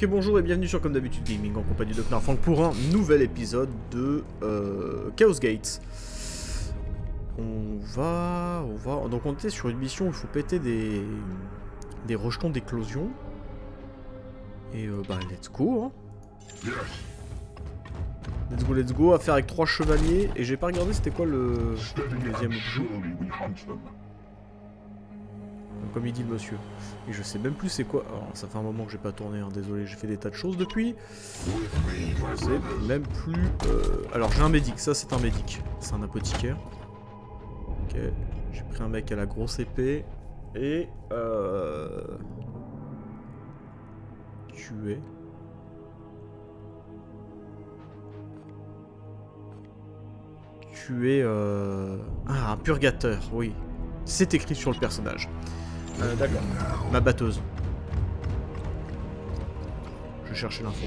Ok bonjour et bienvenue sur comme d'habitude Gaming en compagnie de Knarfang pour un nouvel épisode de euh, Chaos Gate. On va... on va... Donc on était sur une mission où il faut péter des... des rejetons d'éclosion. Et euh, bah let's go hein. Let's go, let's go, à faire avec trois chevaliers. Et j'ai pas regardé c'était quoi le deuxième objet. Comme il dit le monsieur. Et je sais même plus c'est quoi. Ça fait un moment que j'ai pas tourné, hein, désolé, j'ai fait des tas de choses depuis. Je sais même plus. Euh, Alors j'ai un médic, ça c'est un médic. C'est un apothicaire. Ok. J'ai pris un mec à la grosse épée. Et. Euh... Tuer. Tuer. Euh... Ah, un purgateur, oui. C'est écrit sur le personnage. Euh, D'accord. Ma batteuse. Je cherchais l'info.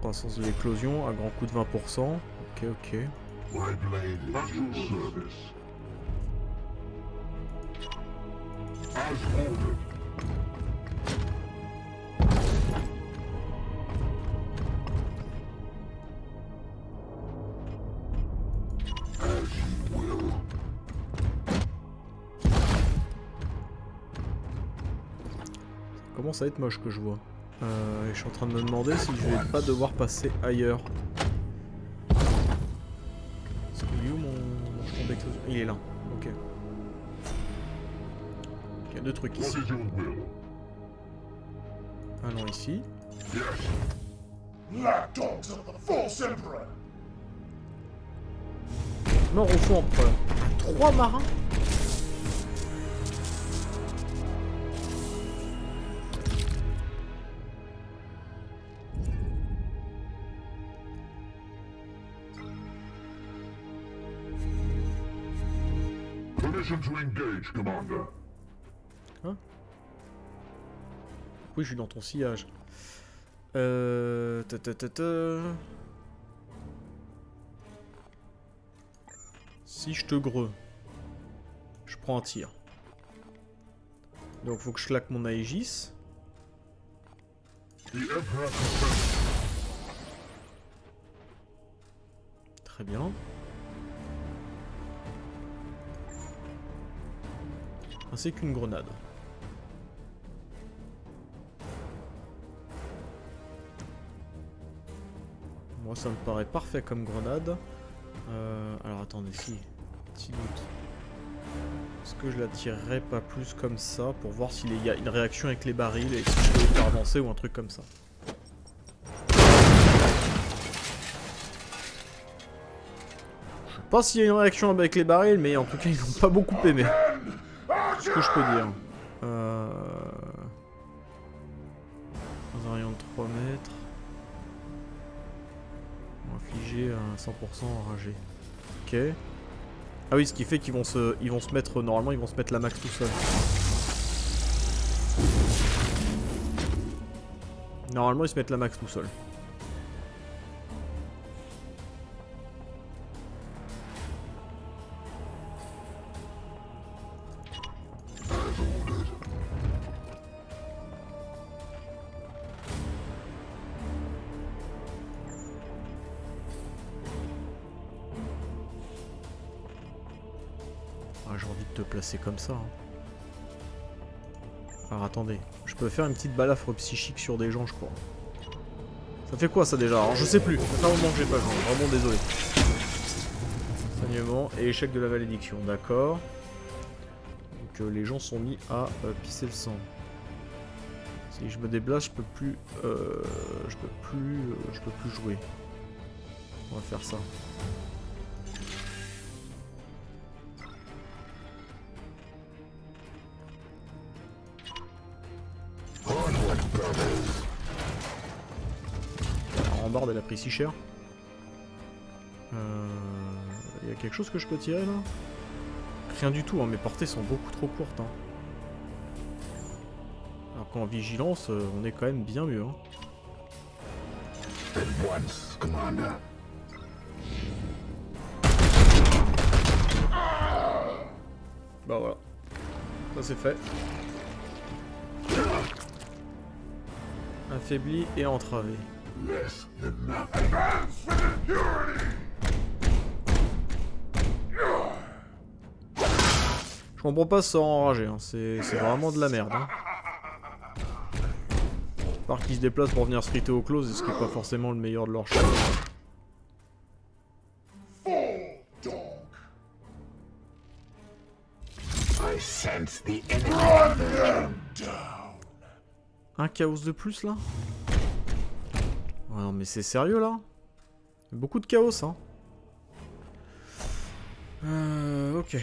Croissance de l'éclosion, à grand coup de 20%. Ok, ok. Commence à être moche que je vois. Euh, je suis en train de me demander si je vais pas devoir passer ailleurs. Est-ce qu'il est où d'explosion? Il est là, ok. Il y a deux trucs ici. Allons ici. Mort au fond empereur. Trois marins? Engage, Commander. Oui, je suis dans ton sillage. Euh... ta, ta, ta, ta. Si je te greux, je prends un tir. Donc faut que je claque mon Aegis. Très bien. Ainsi qu'une grenade. Moi ça me paraît parfait comme grenade. Euh, alors attendez, si. Petit doute. Est-ce que je la tirerais pas plus comme ça pour voir s'il y a une réaction avec les barils et si je peux faire avancer ou un truc comme ça? Je sais pas s'il y a une réaction avec les barils, mais en tout cas ils n'ont pas beaucoup aimé. Que je peux dire. Euh... Dans un rayon de 3 mètres. Infligé à 100% enragé. Ok. Ah oui, ce qui fait qu'ils vont se, ils vont se mettre normalement, ils vont se mettre la max tout seul. Normalement, ils se mettent la max tout seul. Placer comme ça. hein. Alors attendez, je peux faire une petite balafre psychique sur des gens, je crois. Ça fait quoi ça déjà? Alors je sais plus, ça fait un moment que j'ai pas vraiment désolé. Saignement et échec de la malédiction, d'accord. Donc euh, les gens sont mis à euh, pisser le sang. Si je me déplace, je peux plus, euh, je peux plus, je peux plus jouer. On va faire ça. Pris si cher. Euh, Il y a quelque chose que je peux tirer là Rien du tout, hein, mes portées sont beaucoup trop courtes. hein. Alors qu'en vigilance, euh, on est quand même bien mieux. hein. At once, Commander. Bah voilà. Ça c'est fait. Affaibli et entravé. Less than nothing. Advance with impurity! Je comprends pas ça enragé, hein. c'est vraiment de la merde. Hein. À part qu'ils se déplacent pour venir se friter au close, ce qui est pas forcément le meilleur de leur choix. Un chaos de plus là? Mais c'est sérieux là? Beaucoup de chaos hein. Euh, ok.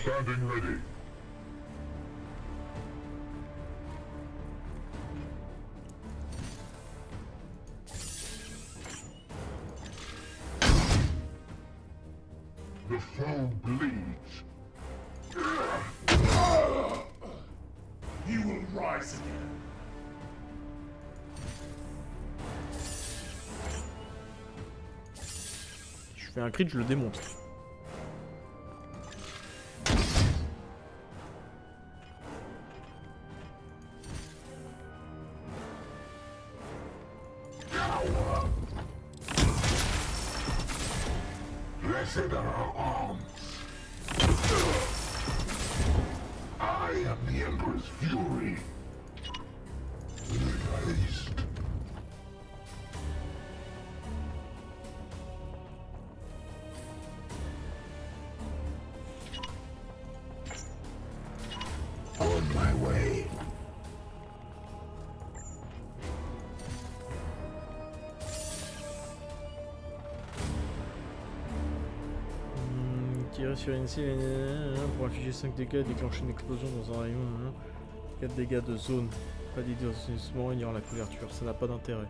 Je le démonte. Sur une cible pour afficher 5 dégâts, déclencher une explosion dans un rayon. euh, 4 dégâts de zone. Pas d'identification, ignorant la couverture. Ça n'a pas d'intérêt.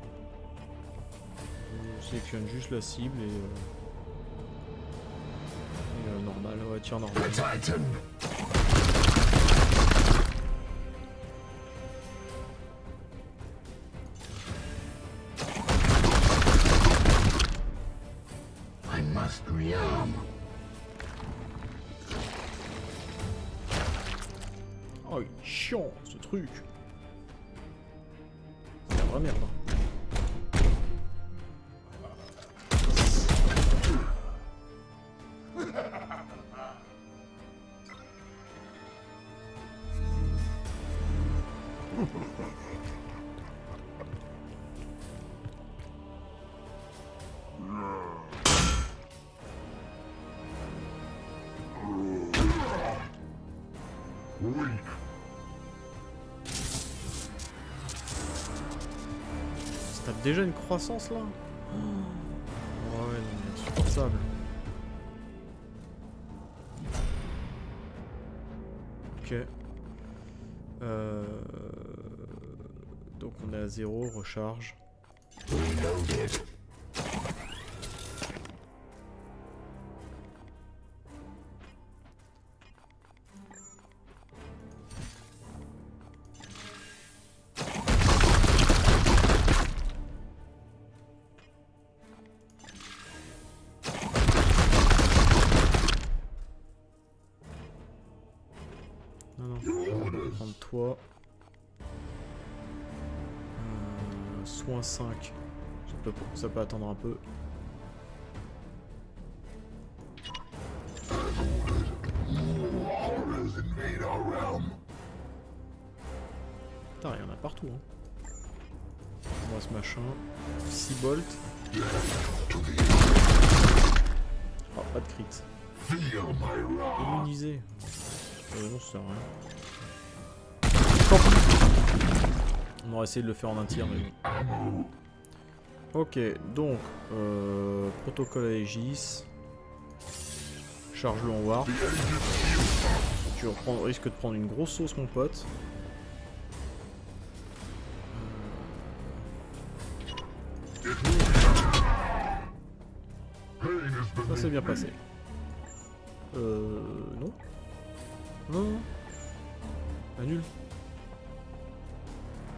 Je sélectionne juste la cible et. euh, et, euh, normal, ouais, tir normal. C'est la déjà une croissance là Oh, Ouais, insupportable. Ok. Euh... Donc on est à zéro, recharge. Euh, soin 5. Ça peut, attendre un peu. Putain, il y en a partout. Hein. Voit ce machin. 6 bolts. Oh, pas de crit. Immunisé. Euh, non, ça sert à On aurait essayé de le faire en un tir, mais. Ok, donc, euh, protocole à Aegis. Charge-le en war. Tu reprends- risques de prendre une grosse sauce, mon pote. Ça s'est bien passé. Euh. Non, non. Annule.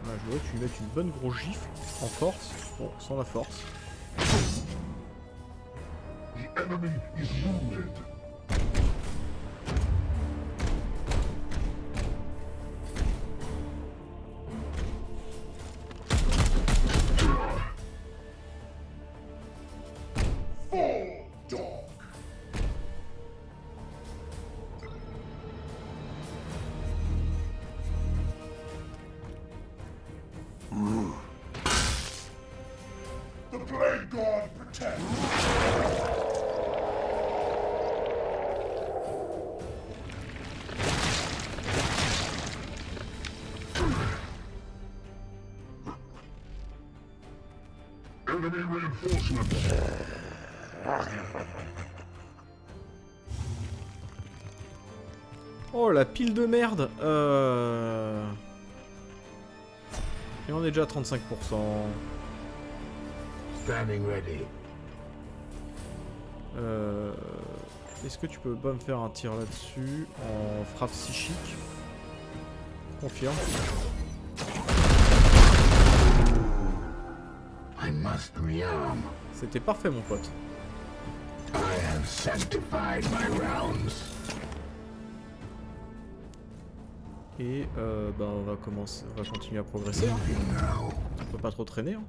Je voudrais que tu lui mettes une bonne grosse gifle en force. Sans la force. Reinforcements. Oh la pile de merde euh... Et on est déjà à 35%. Standing ready. Euh... Est-ce que tu peux pas me faire un tir là-dessus en frappe psychique? Confirme. C'était parfait mon pote. I have sanctified my rounds. Et euh, bah on va commencer, on va continuer à progresser. hein. On peut pas trop traîner. hein.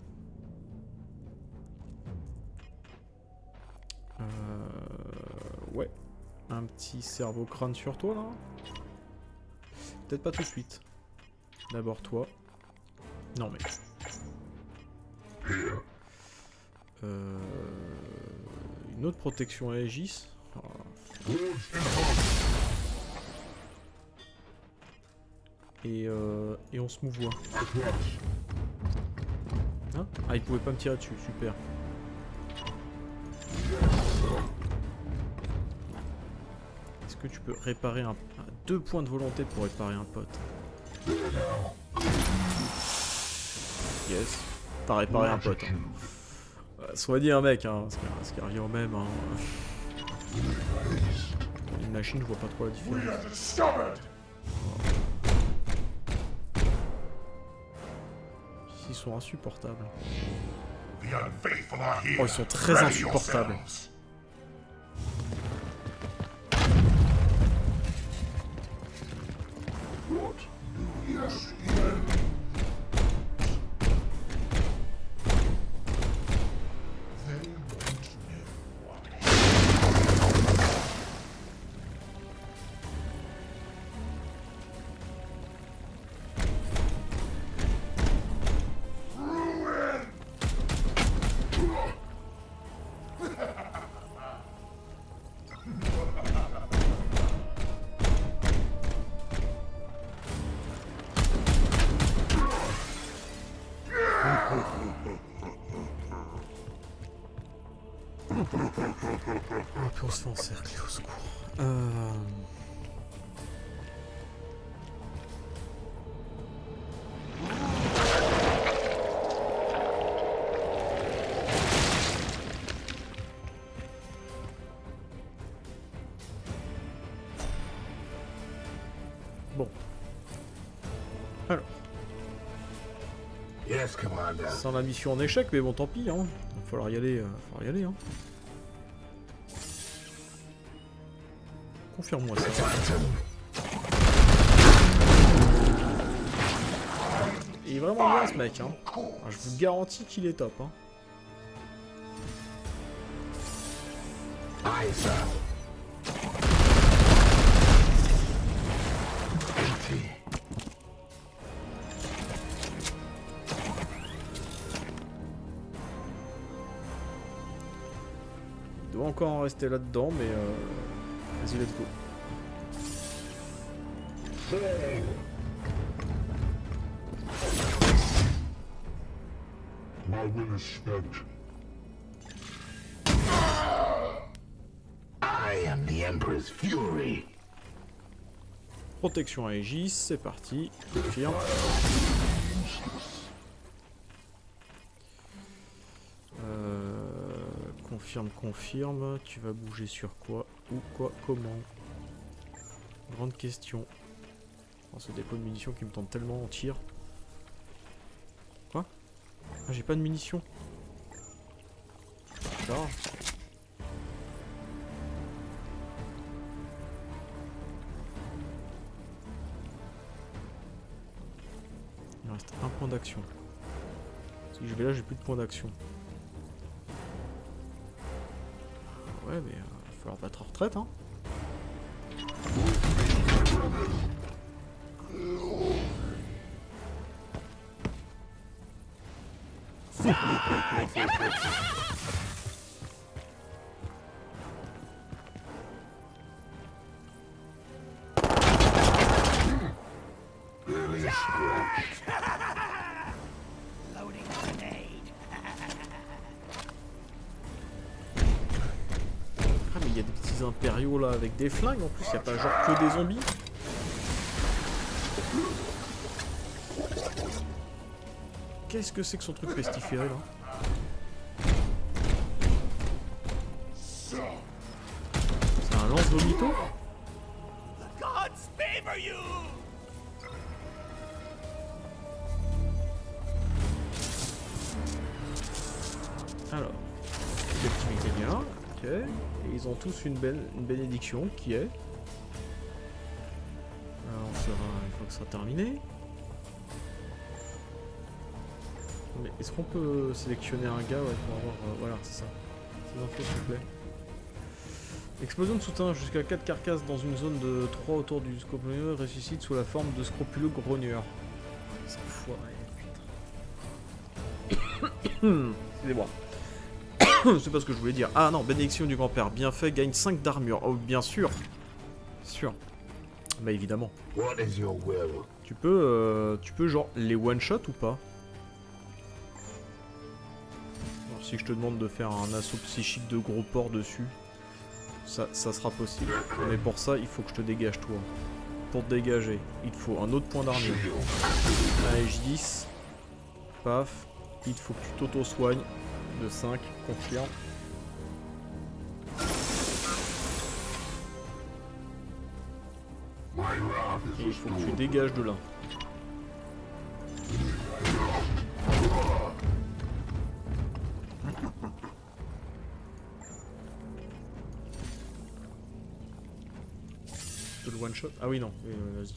Euh, ouais. Un petit cerveau crâne sur toi là. Peut-être pas tout de suite. D'abord toi. Non mais. Euh, une autre protection à Aegis. Ah. Et, euh, et on se. Across. Hein ah il pouvait pas me tirer dessus, super. Est-ce que tu peux réparer un, un- deux points de volonté pour réparer un pote Yes. T'as réparé un pote. hein. Soit dit un mec, hein, ce qui, revient au même. Hein. Une machine, je vois pas trop la différence. Ils sont insupportables. Oh, ils sont très insupportables. Fait encercler au secours. Euh... Bon. Alors, sans la mission en échec, mais bon, tant pis, hein. Il va falloir y aller, euh, va falloir y aller, hein. Confirme-moi ça. Il est vraiment bien ce mec, hein. Ah, je vous garantis qu'il est top, hein. Aye, sir. 80. Il doit encore en rester là-dedans, mais euh... vas-y, let's go. I am the Emperor's fury. Protection à Aegis, c'est parti. Confirme. Euh, confirme, confirme. Tu vas bouger sur quoi Ou quoi Comment? Grande question. Oh, ce dépôt de munitions qui me tente tellement en tir. Ah, j'ai pas de munitions. Bizarre. Il reste un point d'action. Si je vais là, j'ai plus de points d'action. Ouais, mais euh, il va falloir battre en retraite, hein. Avec des flingues en plus, il y a pas genre que des zombies. Qu'est-ce que c'est que son truc pestiféré là C'est un lance vomito. Alors, l'activité bien, ok. Et ils ont tous une, belle, une bénédiction qui est. Alors, on sera une fois que ce sera terminé. Est-ce qu'on peut sélectionner un gars ouais, pour avoir. euh, voilà, c'est ça. Ces infos, s'il vous plaît. Explosion de soutien jusqu'à 4 carcasses dans une zone de 3 autour du scrupuleux ressuscite sous la forme de scrupuleux grogneurs. C'est foiré, putain. Excusez-moi. c'est pas ce que je voulais dire. Ah non, bénédiction du grand-père. Bien fait, gagne 5 d'armure. Oh, bien sûr. Sûr. Bah évidemment. What is your will? Tu peux, euh, tu peux genre les one-shot ou pas? Si je te demande de faire un assaut psychique de gros porc dessus, ça, ça sera possible. Mais pour ça, il faut que je te dégage toi. Pour te dégager, il te faut un autre point d'armure. Allez, J10. Paf. Il te faut que tu t'auto-soignes de 5, confirme. Et il faut que tu dégages de là. Ah oui, non. Oui, vas-y.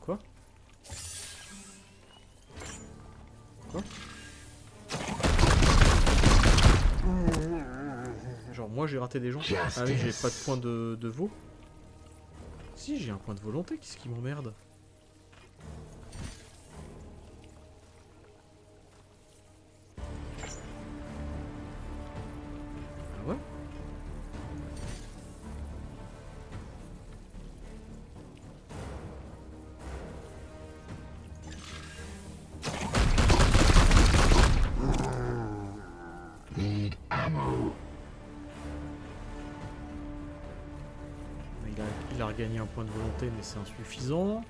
Quoi Quoi Genre moi j'ai raté des gens. Ah oui j'ai pas de point de, de veau. Si j'ai un point de volonté, qu'est-ce qui m'emmerde? Point de volonté, mais c'est insuffisant.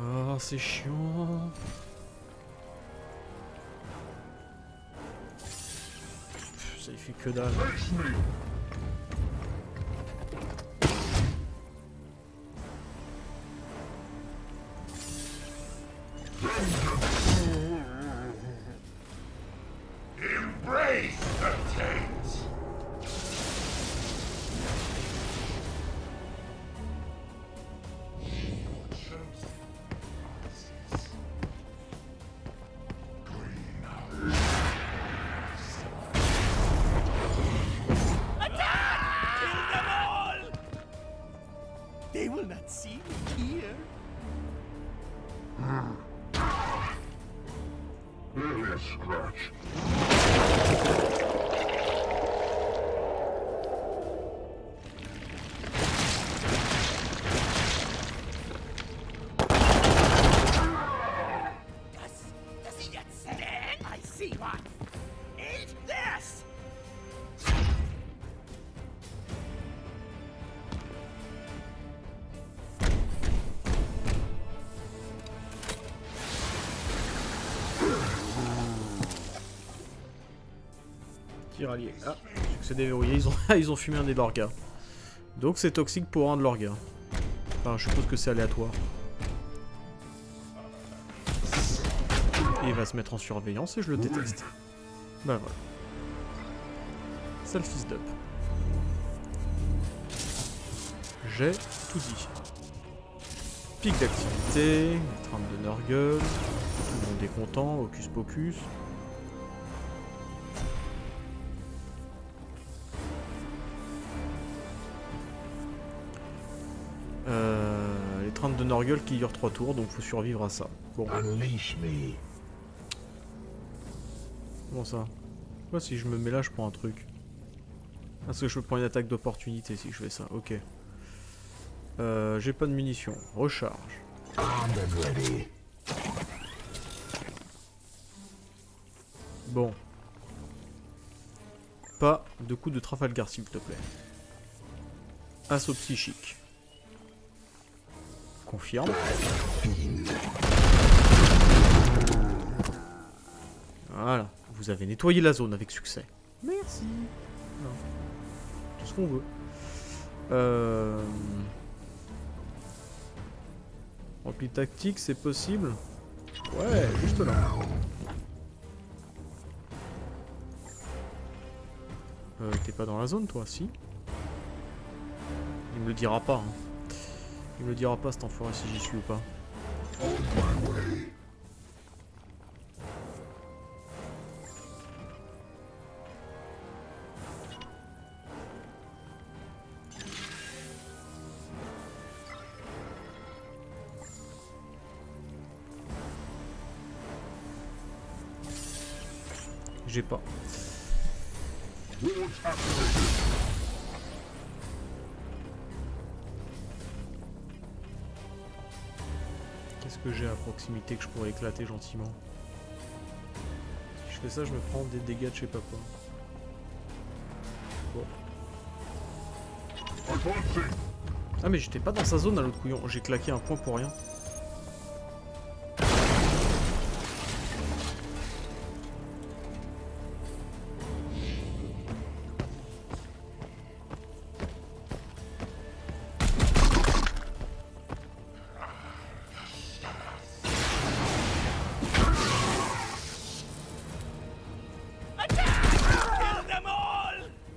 Ah, c'est chiant. Ça y fait que dalle. Ah, succès déverrouillé. Ils ont, ils ont fumé un des leurs gars. Donc c'est toxique pour un de leurs gars. Enfin, je suppose que c'est aléatoire. Et il va se mettre en surveillance et je le déteste. Bah voilà. Sale fils d'up. J'ai tout dit. Pic d'activité, trame de Nurgle, tout le monde est content, Hocus Pocus. Les 30 de Norgul qui durent 3 tours, donc faut survivre à ça. Bon, comment ça? Moi, si je me mets là, je prends un truc. Parce que je peux prendre une attaque d'opportunité si je fais ça, ok. Euh, J'ai pas de munitions. Recharge. Bon. Pas de coup de Trafalgar, s'il te plaît. Assaut psychique. Confirme. Voilà. Vous avez nettoyé la zone avec succès. Merci. Non. Tout ce qu'on veut. Euh... Repli tactique, c'est possible Ouais, juste là. Euh, t'es pas dans la zone, toi, si? Il me le dira pas, hein. Il me le dira pas, cet enfoiré, si j'y suis ou pas. J'ai pas. Proximité que je pourrais éclater gentiment Si je fais ça, je me prends des dégâts de je sais pas quoi. Ah mais j'étais pas dans sa zone à l'autre couillon, j'ai claqué un point pour rien.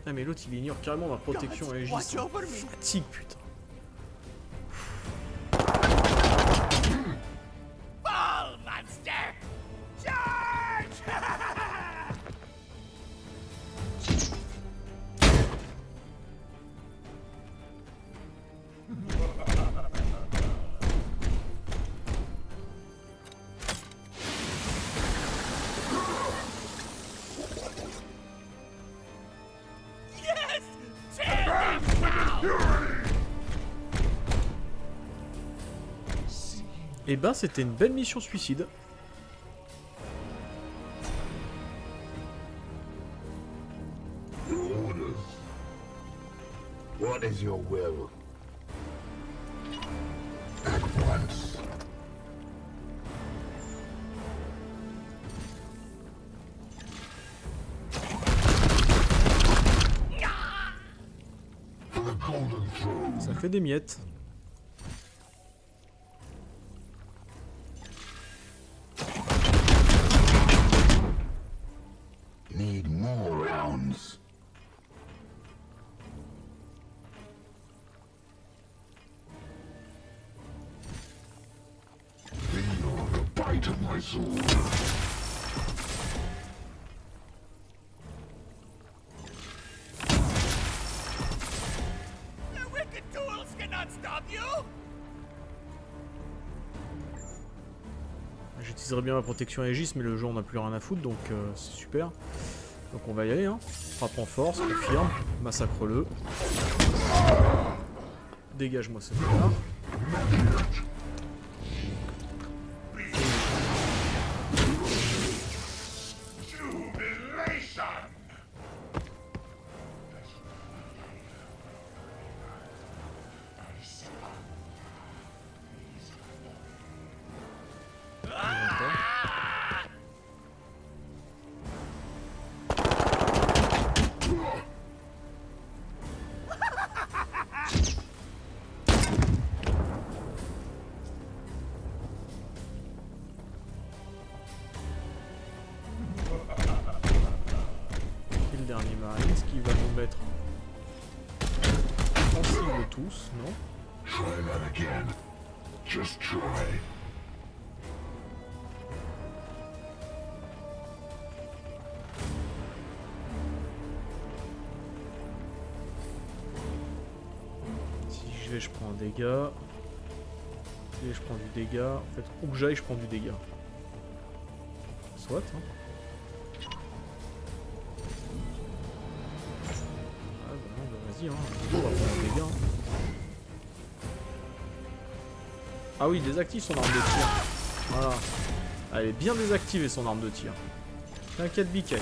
Ah mais l'autre il ignore carrément ma protection over me! Fatigue putain. Et ben c'était une belle mission suicide. Orders. What is your will? At once. For the golden throne. Ça fait des miettes. Bien ma protection Aegis mais le jeu on a plus rien à foutre donc euh, c'est super. Donc on va y aller hein. Frappe en force, confirme, massacre-le. Dégage-moi ce là Ce qui va nous mettre en cible tous, non? Try that again. Just try. Si j'y vais, je prends un dégât. Et je prends du dégât. En fait, où que j'aille, je prends du dégât. Soit, hein. Hein. Hein. Ah oui, désactive son arme de tir. Voilà. Elle est bien désactivée son arme de tir. T'inquiète, Biquet.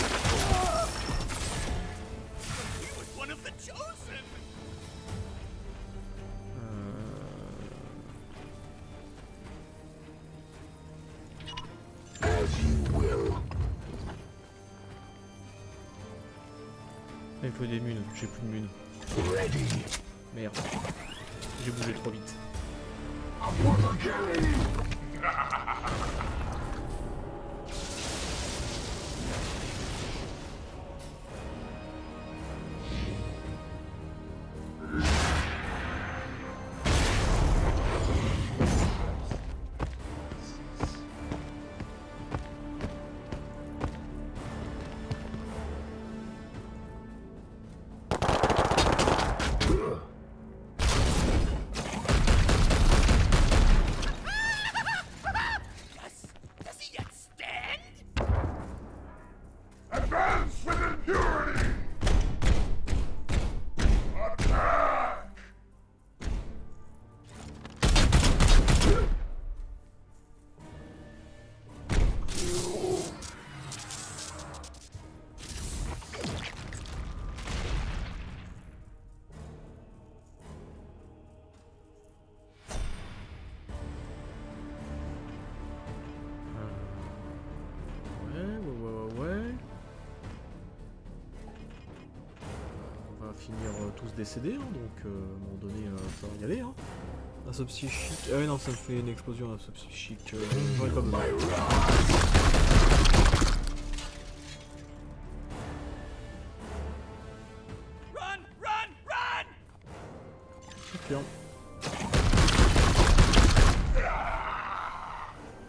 Tous décédés, hein, donc euh, à un moment donné, euh, ça va y aller. Hein. Un sub psychique. Ah ouais, non, ça me fait une explosion, un sub psychique. Euh, pas besoin. Run, run, run! Confirme.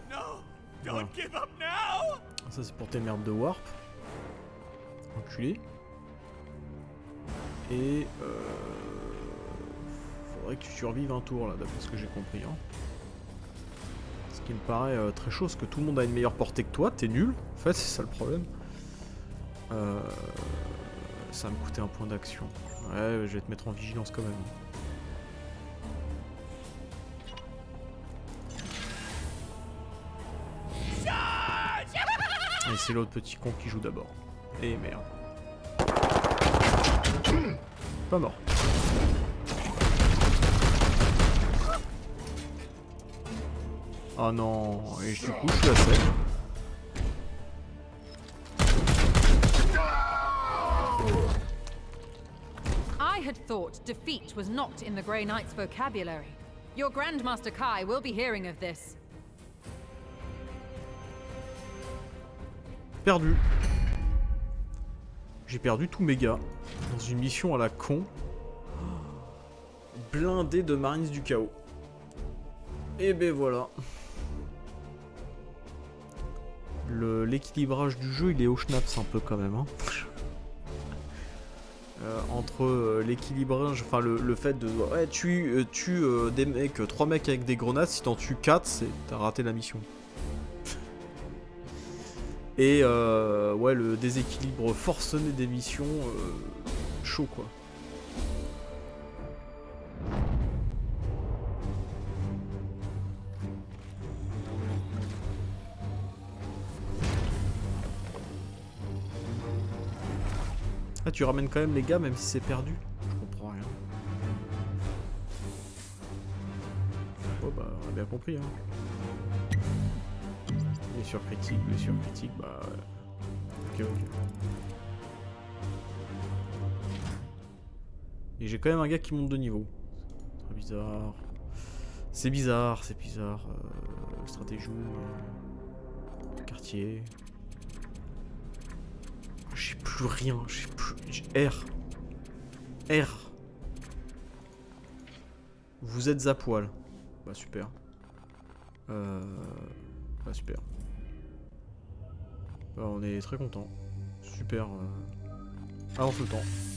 No, don't Voilà. give up now. Ça, c'est pour tes merdes de warp. Enculé. Et euh, faudrait que tu survives un tour là, d'après ce que j'ai compris. Hein. Ce qui me paraît euh, très chaud, parce que tout le monde a une meilleure portée que toi, t'es nul. En fait, c'est ça le problème. Euh, ça va me coûter un point d'action. Ouais, je vais te mettre en vigilance quand même. Et c'est l'autre petit con qui joue d'abord. Et merde. Pas mort. Oh non, et du coup je suis à sec. I had thought defeat was not in the Grey Knight's vocabulary. Your Grandmaster Kai will be hearing of this. Perdu. J'ai perdu tous mes gars dans une mission à la con. Blindé de Marines du chaos. Et ben voilà. L'équilibrage du jeu, il est au schnaps un peu quand même. hein. Euh, entre euh, l'équilibrage, enfin le, le fait de ouais, tu euh, tues euh, des mecs, trois mecs avec des grenades, si t'en tues 4, c'est t'as raté la mission. Et euh, ouais, le déséquilibre forcené des missions, chaud quoi. Ah, tu ramènes quand même les gars, même si c'est perdu Je comprends rien. Oh bah, on a bien compris, hein. Blessure critique, blessure critique, bah... Ok, ok. Et j'ai quand même un gars qui monte de niveau. Très bizarre. C'est bizarre, c'est bizarre. Euh, stratégie, euh, quartier. J'ai plus rien, j'ai plus... R. R. Vous êtes à poil. Bah super. Euh... Bah super. Bah, on est très content. Super. Euh... Avance le temps.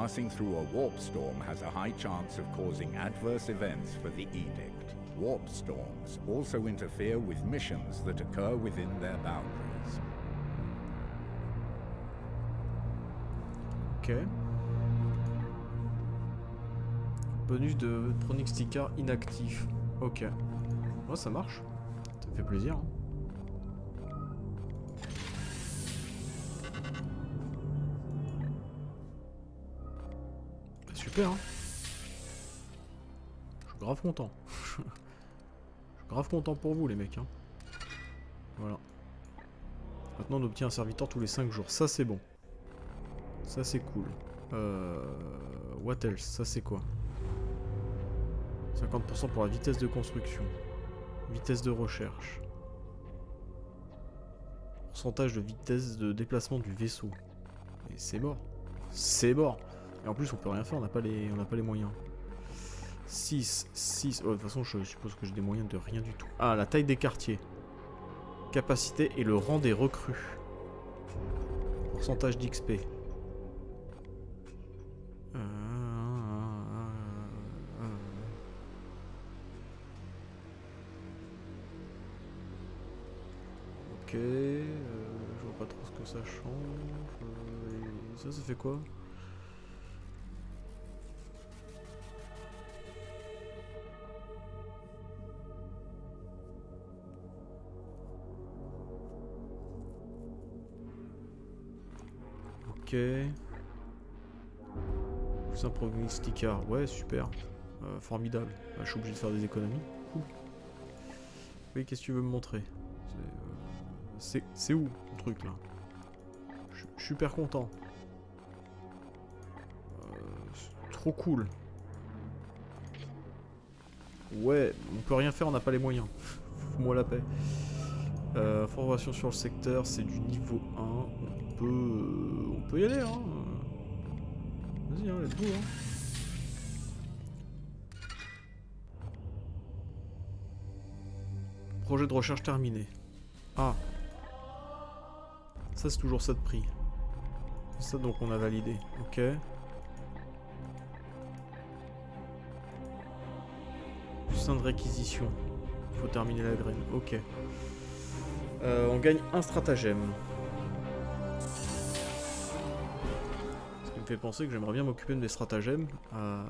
Passing through a warp storm has a high chance of causing adverse events for the Edict. Warp storms also interfere with missions that occur within their boundaries. Ok. Bonus de Tronic Sticker inactif. Ok. Moi ça marche. Ça fait plaisir. hein. Hein. Je suis grave content. Je suis grave content pour vous les mecs. hein. Voilà. Maintenant on obtient un serviteur tous les 5 jours. Ça c'est bon. Ça c'est cool. Euh, what else? Ça c'est quoi? 50% pour la vitesse de construction. Vitesse de recherche. Pourcentage de vitesse de déplacement du vaisseau. Et c'est mort. C'est mort. Et en plus on peut rien faire, on n'a pas les pas les moyens. 6, 6. Oh, de toute façon je suppose que j'ai des moyens de rien du tout. Ah, la taille des quartiers. Capacité et le rang des recrues. Pourcentage d'XP. Euh, Ok, euh, je vois pas trop ce que ça change. euh, et ça, ça fait quoi? Ok. Un prognosticard. Ouais, super. Euh, formidable. Bah, je suis obligé de faire des économies. Cool. Oui, qu'est-ce que tu veux me montrer? C'est, euh, C'est où le truc là? Je suis super content. Euh, trop cool. Ouais, on peut rien faire, on n'a pas les moyens. Fous-moi la paix. Formation sur le secteur, c'est du niveau 1. On peut, euh, on peut y aller, hein. Vas-y, hein, let's go, hein. Projet de recherche terminé. Ah. Ça, c'est toujours ça de prix. C'est ça, donc, on a validé. Ok. Putain de réquisition. Il faut terminer la graine. Ok. Euh, on gagne un stratagème. Penser que j'aimerais bien m'occuper de mes stratagèmes. euh,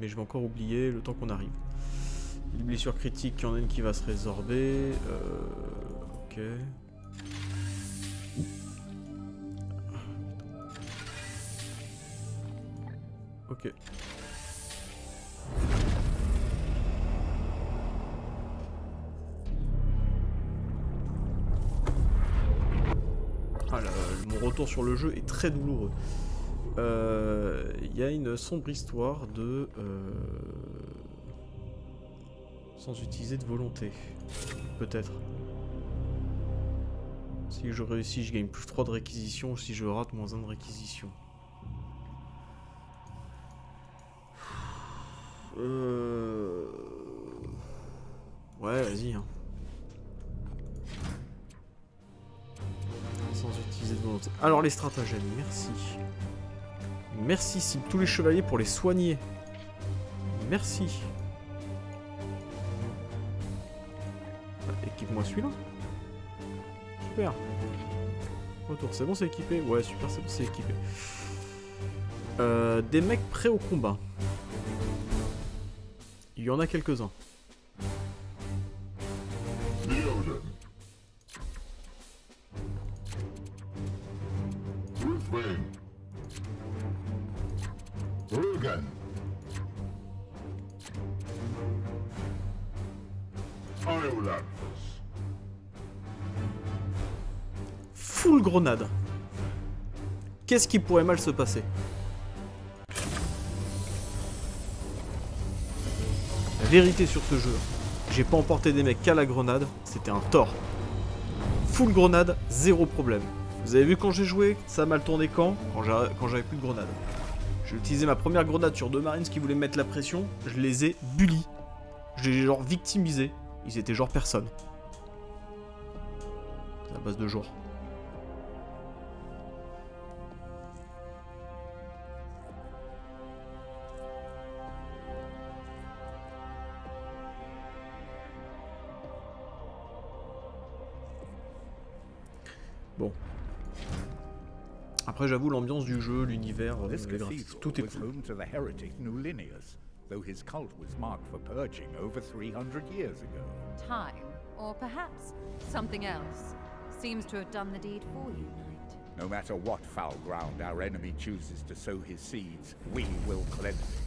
mais je vais encore oublier le temps qu'on arrive. Une blessure critique, il y en a une qui va se résorber. Euh, ok. Ok. Ah là, mon retour sur le jeu est très douloureux. Euh, Il y a une sombre histoire de... euh, Sans utiliser de volonté. Peut-être. Si je réussis, je gagne plus 3 de réquisition. Si je rate, moins 1 de réquisition. Euh... Ouais, vas-y. Hein. Sans utiliser de volonté. Alors les stratagèmes, merci. Merci Sim, tous les chevaliers pour les soigner. Merci. Équipe-moi celui-là. Super. Retour, c'est bon, c'est équipé Ouais, super, c'est bon, c'est équipé. Euh, des mecs prêts au combat. Il y en a quelques-uns. Qu'est-ce qui pourrait mal se passer La vérité sur ce jeu, j'ai pas emporté des mecs qu'à la grenade, c'était un tort. Full grenade, zéro problème. Vous avez vu quand j'ai joué, ça a mal tourné quand Quand j'a- quand j'avais plus de grenade. J'ai utilisé ma première grenade sur deux marines qui voulaient mettre la pression, je les ai bully. Je les ai genre victimisés. Ils étaient genre personne. C'est à base de jour. Après, j'avoue, l'ambiance du jeu, l'univers, euh, This les graphiques, cathedral tout est was cool. home to the heretic Nulinius, though his cult was marked for purging over 300 years ago. Time, or perhaps something else, seems to have done the deed for you, Knight. No matter what foul ground our enemy chooses to sow his seeds, we will cleanse it.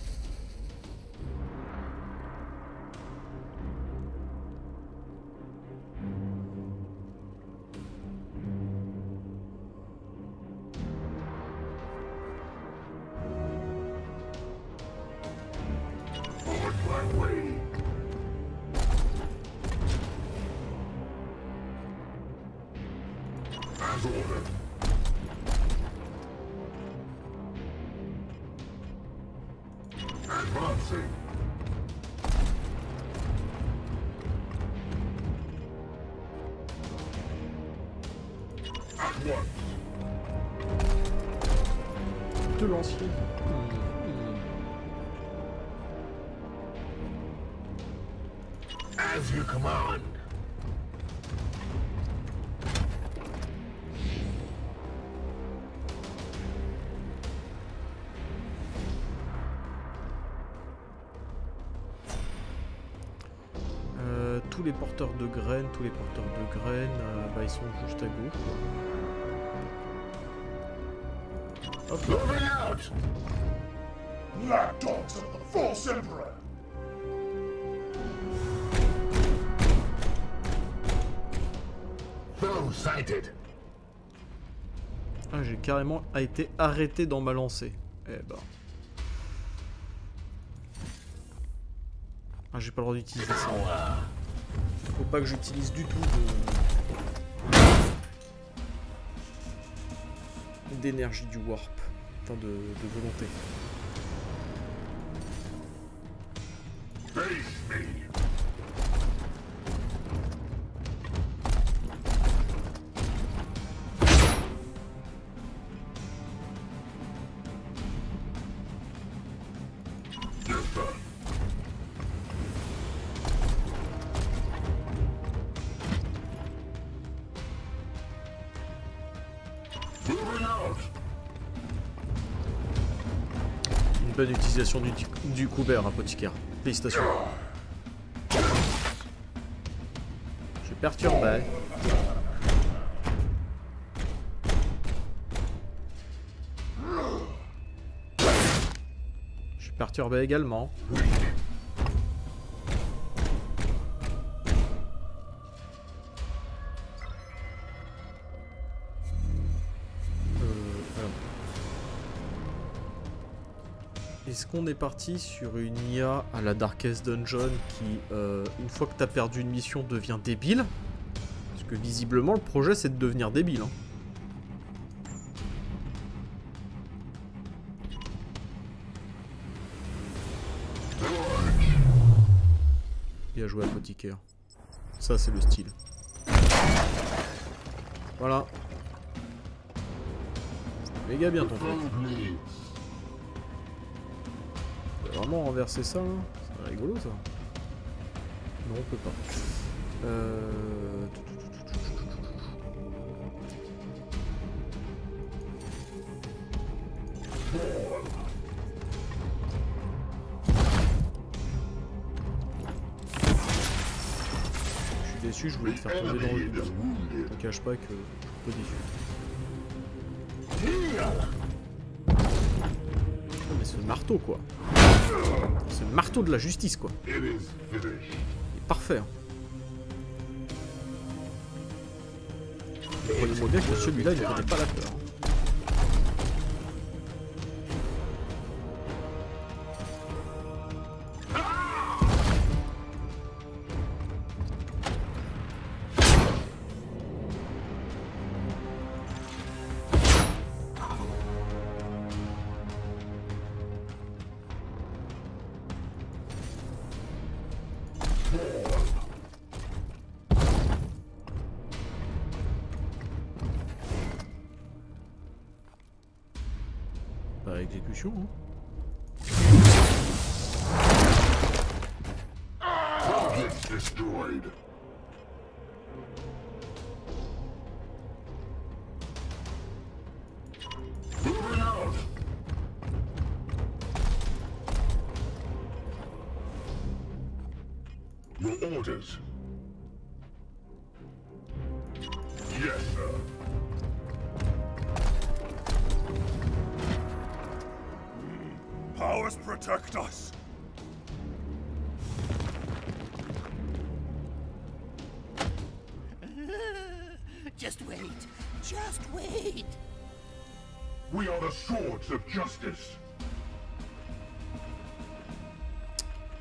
Les porteurs de graines, tous les porteurs de graines, euh, bah, ils sont juste à gauche. Hop là. Ah, j'ai carrément été arrêté dans ma lancée. Eh ben. Ah, j'ai pas le droit d'utiliser ça. Pas que j'utilise du tout d'énergie du warp. Enfin, de volonté. Une bonne utilisation du, du couvert, apothicaire. Félicitations. Je suis perturbé. Je suis perturbé également. Qu'on est parti sur une IA à la Darkest Dungeon qui, euh, une fois que t'as perdu une mission, devient débile Parce que visiblement, le projet, c'est de devenir débile. hein. Bien joué, apothicaire. Ça, c'est le style. Voilà. Méga bien ton truc. Vraiment renverser ça hein C'est rigolo ça. Non, on peut pas. Euh... Je suis déçu, je voulais te faire tomber dans le vide. Je te cache pas que je suis un peu déçu. Ah, mais ce marteau quoi. C'est le marteau de la justice quoi. Il est parfait. Hein. Comprenez-moi bien que celui-là, il connaît pas la peur.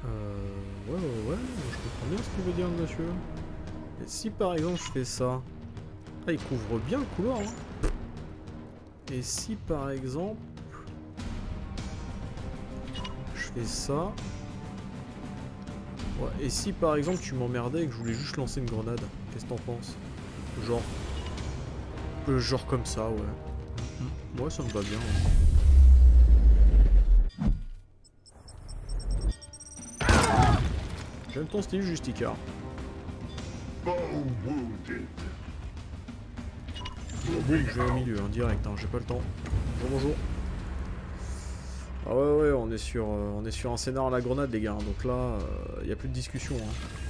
Euh, ouais, ouais, ouais, je comprends bien ce qu'il veut dire, monsieur. Et si par exemple je fais ça, ah, il couvre bien le couloir. Hein. Et si par exemple je fais ça, ouais, et si par exemple tu m'emmerdais et que je voulais juste lancer une grenade, qu'est-ce que t'en penses? Genre, euh, genre comme ça, ouais. Moi, ça me va bien. hein. J'aime ton style, Justica. Bow wounded. Je vais au milieu, hein, direct, hein, j'ai pas le temps. Bonjour, bonjour. Ah ouais, ouais, on est sur, euh, on est sur un scénar à la grenade, les gars. hein, donc là, il y a plus de discussion. Hein.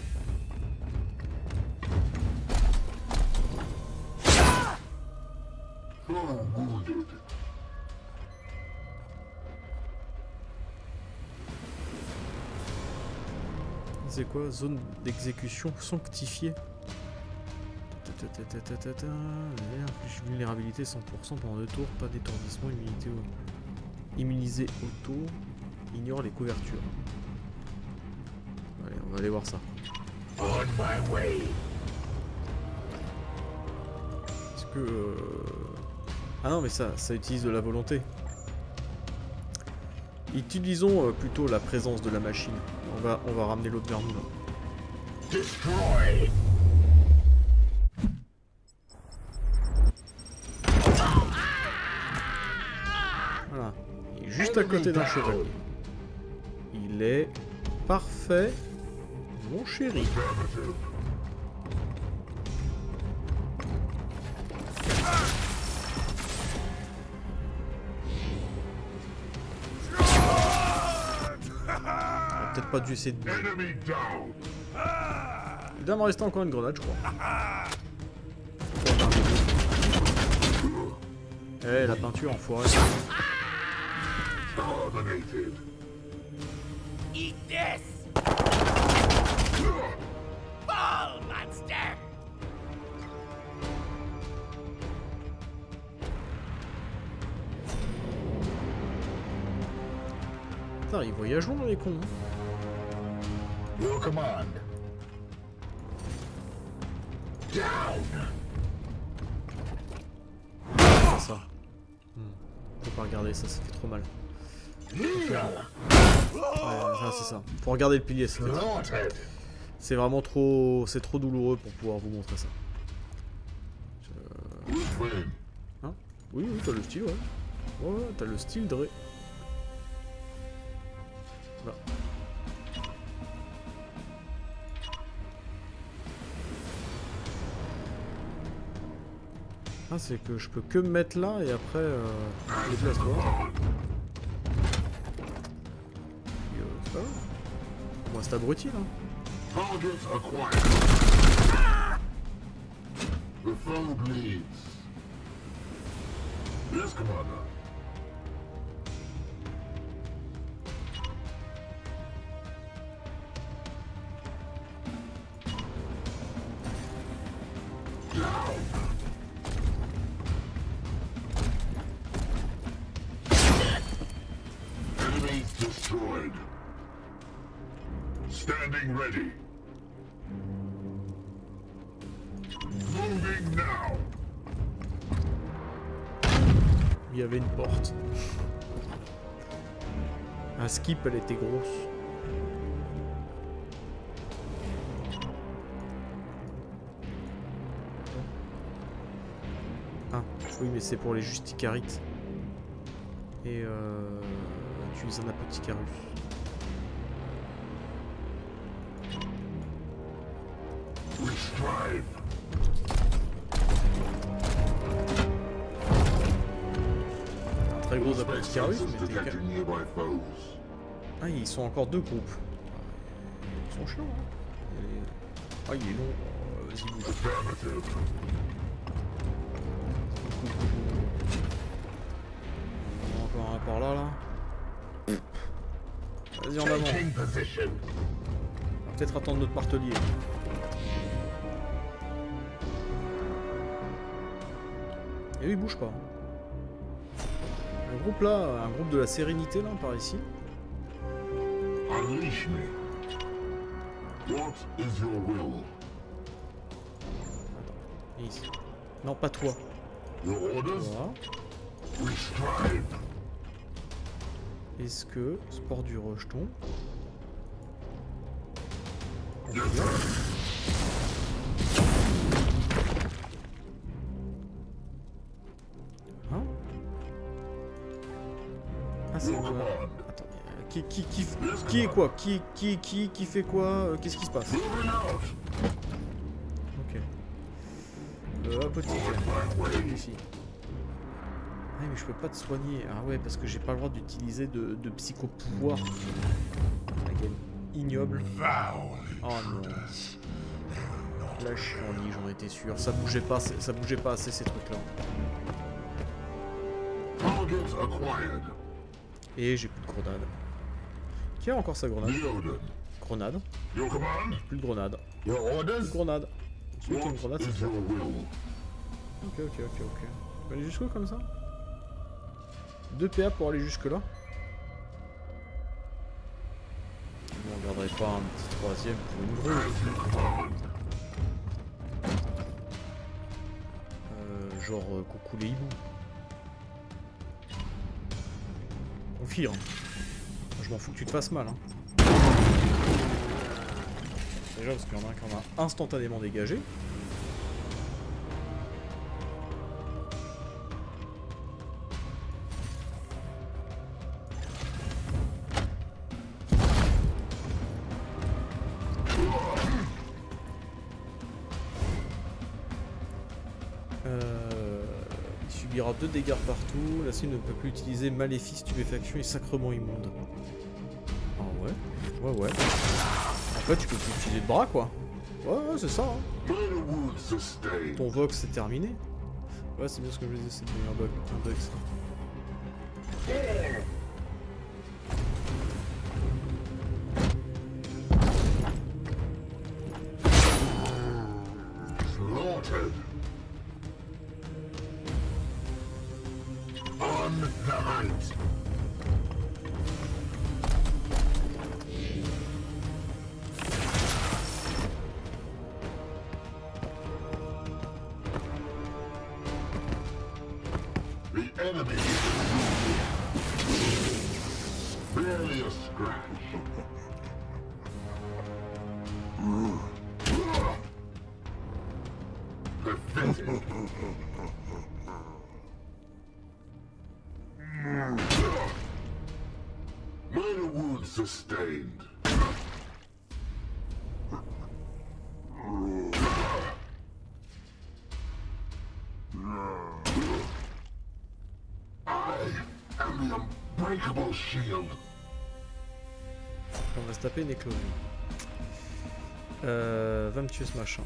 Quoi Zone d'exécution sanctifiée. Vulnérabilité 100% pendant deux tours, pas d'étourdissement, immunité au... immunisé auto, ignore les couvertures. Allez, on va aller voir ça. On my way. Est-ce que... euh, Ah non mais ça, ça utilise de la volonté. Utilisons euh, plutôt la présence de la machine. On va, on va ramener l'autre vers nous. Destroy. Voilà. Il est juste à côté d'un chevalier. Il est parfait, mon chéri. Pas dû essayer de... Enemy down. Il doit me rester encore une grenade, je crois. Eh, la peinture, enfoiré. Eat this! Fall, monster! Putain, ils voyagent loin, les cons. hein. Command. Down. C'est ça. Hmm. Faut pas regarder ça, ça fait trop mal. Ouais, ça, c'est ça. Faut regarder le pilier, Slaughtered. c'est vraiment trop... C'est trop douloureux pour pouvoir vous montrer ça. Win. Oui, oui, t'as le style, ouais. Ouais, t'as le style Dre. Ah, c'est que je peux que me mettre là et après, euh, déplace-toi. Euh, c'est abruti, là. The foe bleeds. Yes, Commander. Destroyed. Standing ready. Moving now. Il y avait une porte. Un skip, elle était grosse. Ah, oui, mais c'est pour les justicarites. Et euh, utilise un strive. Un très gros sensors mais. Ah, ils sont encore deux groupes. Ils sont chiants, hein. Ah, il est long. Oh, Vas-y, bouge. Encore un par là, là. Vas-y, en avant. Peut-être attendre notre martelier. Et lui, il bouge pas. Un groupe là, un groupe de la sérénité là, par ici. Unleash me. What is your will? Ici. Non, pas toi. Your orders? Voilà. We strive. Est-ce que sport du rejeton Hein Ah c'est quoi. Attends, euh, qui, qui, qui, qui est quoi? Qui, qui, qui, qui fait quoi? Euh, Qu'est-ce qui se passe? Ok. Euh, apothicaire. Ici. Ah mais je peux pas te soigner. Ah ouais parce que j'ai pas le droit d'utiliser de, de psychopouvoir. La game ignoble. Oh non. La chienlit, j'en étais sûr. Ça bougeait pas, ça bougeait pas assez ces trucs là. Et j'ai plus de grenade. Qui a encore sa grenade? Grenade. Plus de grenade. Plus de grenade. Celui qui a une What grenade, is c'est your will? Ok, ok, ok, ok. On peut aller jusqu'où comme ça? 2 PA pour aller jusque là On garderait pas un petit troisième pour une grue. Euh, genre euh, coucou les hiboux. Confire. Moi, Je m'en fous que tu te fasses mal. Hein. Déjà parce qu'il y en a un qui en a instantanément dégagé. Partout. La cible ne peut plus utiliser maléfice, stupéfaction et sacrement immonde. Ah ouais Ouais, ouais. Fait, tu peux plus utiliser de bras, quoi. Ouais, ouais, c'est ça. Hein. Ton Vox, c'est terminé. Ouais, c'est bien ce que je disais, c'est devenu un bug. Un bug, ça. Taper une éclosion. Euh, machin.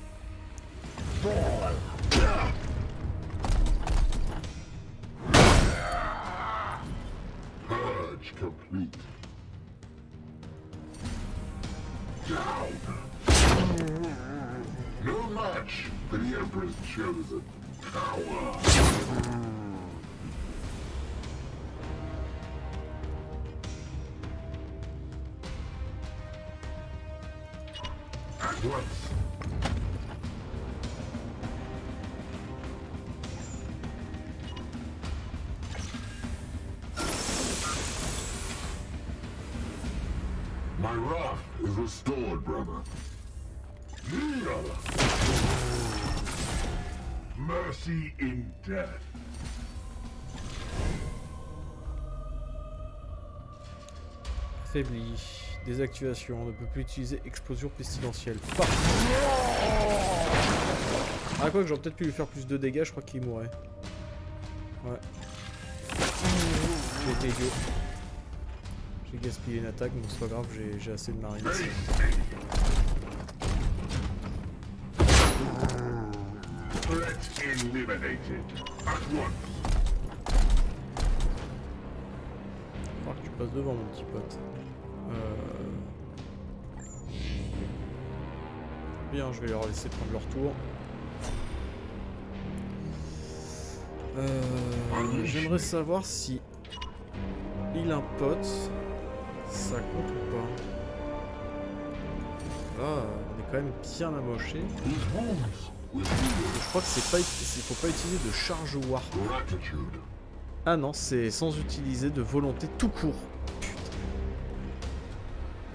Brother. Mercy in death. Affaibli. Désactivation. Ne peut plus utiliser explosion pestilentielle. Ah quoi que j'aurais peut-être pu lui faire plus de dégâts, je crois qu'il mourrait. Ouais. Été idiot. J'ai gaspillé une attaque, donc c'est pas grave, j'ai assez de marines. Faut que tu passes devant mon petit pote. Euh... Bien, je vais leur laisser prendre leur tour. Euh... J'aimerais savoir si il a un pote ça compte ou pas. Là, on est quand même bien amoché. Je crois que c'est pas, il faut pas utiliser de charge warp. Ah non, c'est sans utiliser de volonté tout court. Putain.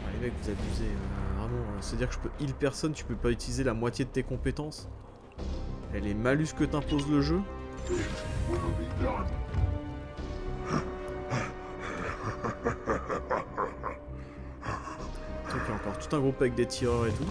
Ah, les mecs, vous abusez. euh, vraiment, euh, c'est-à-dire que je peux heal personne, tu peux pas utiliser la moitié de tes compétences. Et les malus que t'impose le jeu. Tout un groupe avec des tireurs et tout.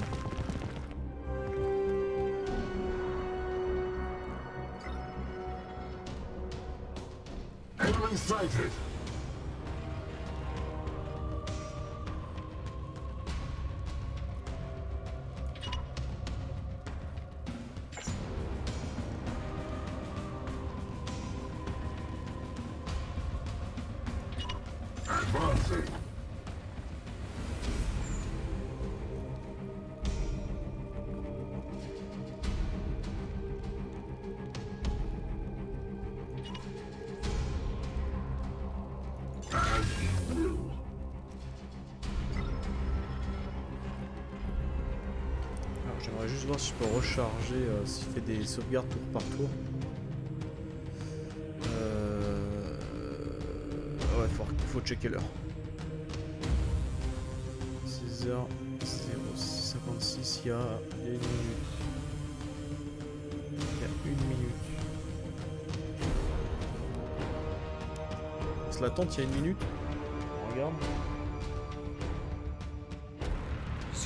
J'aimerais juste voir si je peux recharger, euh, s'il fait des sauvegardes tour par tour. Euh... Ouais, faut, faut checker l'heure. 6h56, il y a, une minute. Il y a une minute. On se l'attend, il y a une minute. On regarde.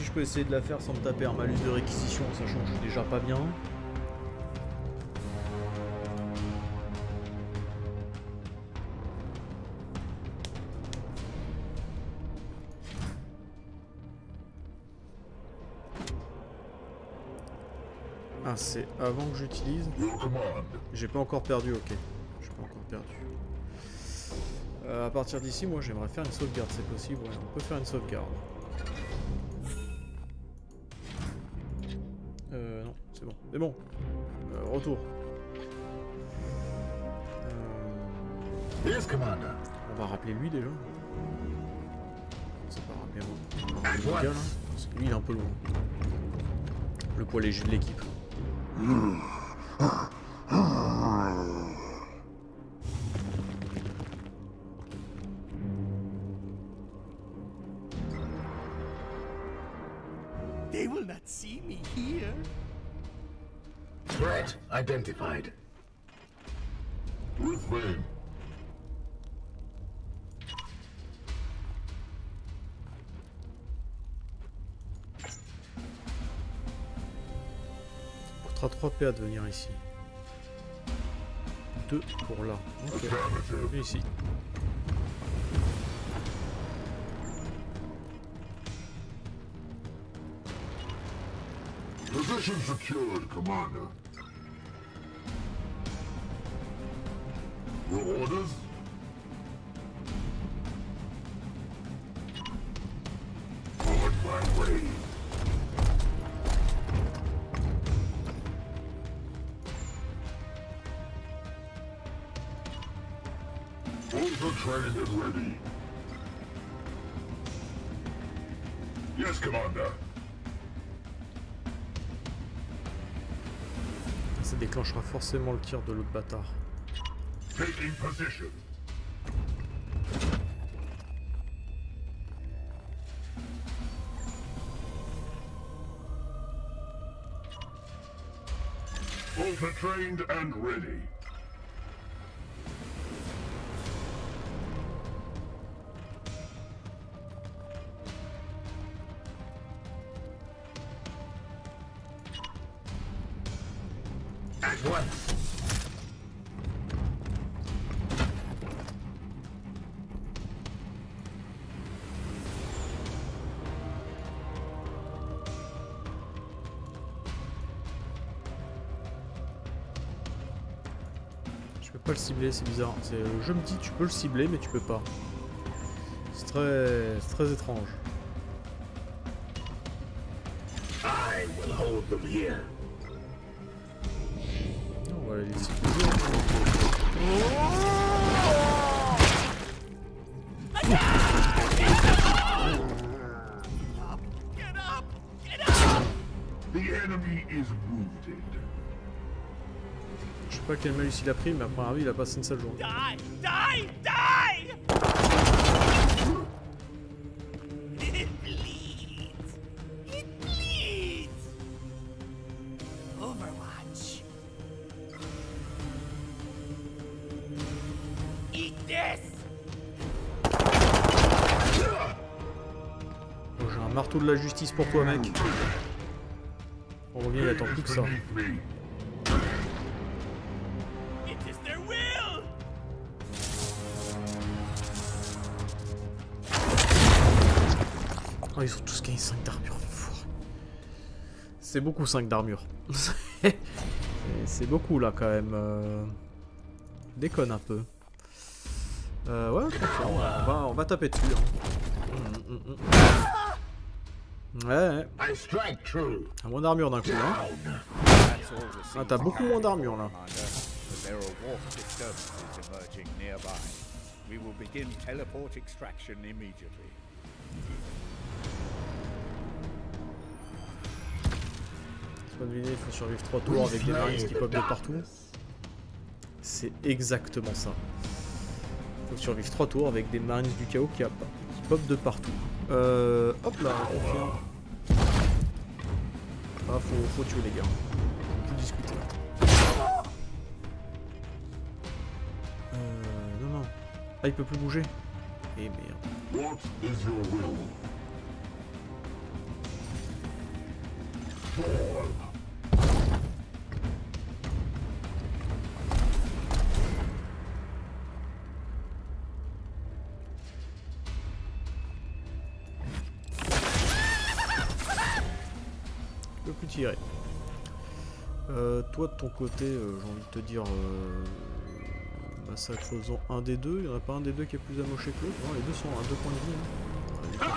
Je peux essayer de la faire sans me taper un malus de réquisition, sachant que je suis déjà pas bien. Ah, c'est avant que j'utilise. J'ai pas encore perdu, ok. J'ai pas encore perdu. Euh, à partir d'ici, moi j'aimerais faire une sauvegarde, c'est possible. Ouais, on peut faire une sauvegarde. C'est bon. Euh, retour. Euh, Yes, Commander. on va rappeler lui déjà. C'est pas rappeler moi. On va rappeler lui il est un peu loin. Le poids léger de l'équipe. They PA de venir ici. 2 pour là. Ok. Et ici. Position secured, Commander. Ultra trained and ready. Yes, Commander. Ça déclenchera forcément le tir de l'autre bâtard. Taking position. Ultra trained and ready. Cibler, c'est bizarre. Le jeu me dit tu peux le cibler, mais tu peux pas. C'est très, très étrange. Pas quel malus il a pris, mais première vue, il a passé une seule journée. Die! Die! Die! Overwatch! J'ai un marteau de la justice pour toi, mec. On revient, il attend plus que ça. C'est beaucoup 5 d'armure. C'est- beaucoup là quand même. euh. Déconne un peu. Euh, ouais, on va, on va taper dessus. hein. Mm, mm, mm. Ouais, ouais. Moins d'armure d'un coup, hein. Ah, t'as beaucoup moins d'armure là. We will begin teleport extraction immediately. Il faut survivre 3 tours avec des marines qui pop de partout. C'est exactement ça. Faut survivre 3 tours avec des marines du chaos qui, a- qui pop de partout. Euh, hop là, on fait un- Ah, faut, faut tuer les gars. Faut plus discuter. Euh, non, non. Ah, il peut plus bouger. Eh merde. Euh, toi de ton côté, euh, j'ai envie de te dire, euh, massacre faisant un des deux. Il n'y en a pas un des deux qui est plus amoché que l'autre? Les deux sont à deux points de vie. hein.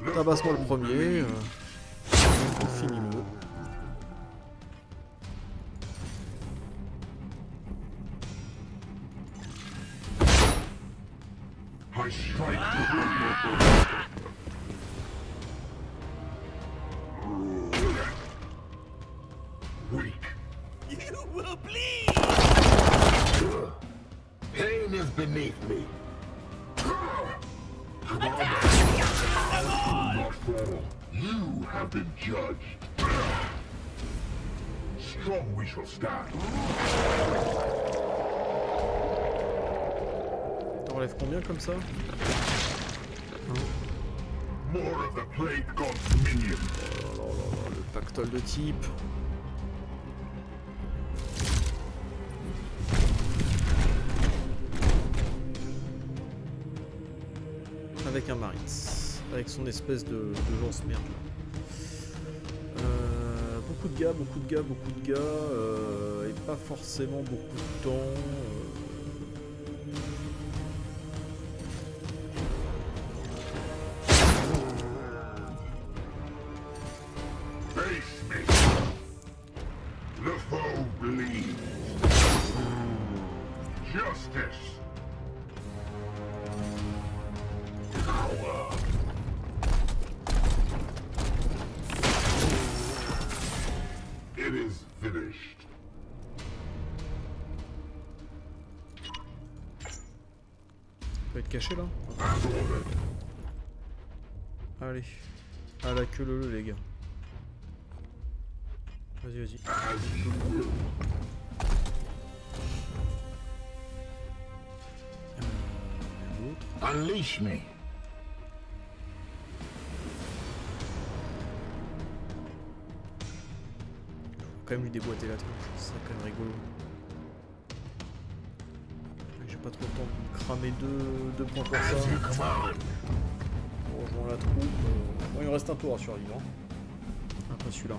Hein. Tabasse-moi le premier. Euh, Finis-le. Comme ça. Oh là là là, le pactole de type. Avec un Marines. Avec son espèce de, de lance-merde. Euh, beaucoup de gars, beaucoup de gars, beaucoup de gars. euh, et pas forcément beaucoup de temps. Justice. Power. It is finished. peut être caché là. Allez. À la queue le les gars. Vas-y, vas-y. Unleash me. Faut quand même lui déboîter la tronche, c'est quand même rigolo. J'ai pas trop le temps de me cramer deux, deux points you ça. command. On rejoint la troupe. euh, Bon, il me reste un tour à survivre. hein. Après celui-là.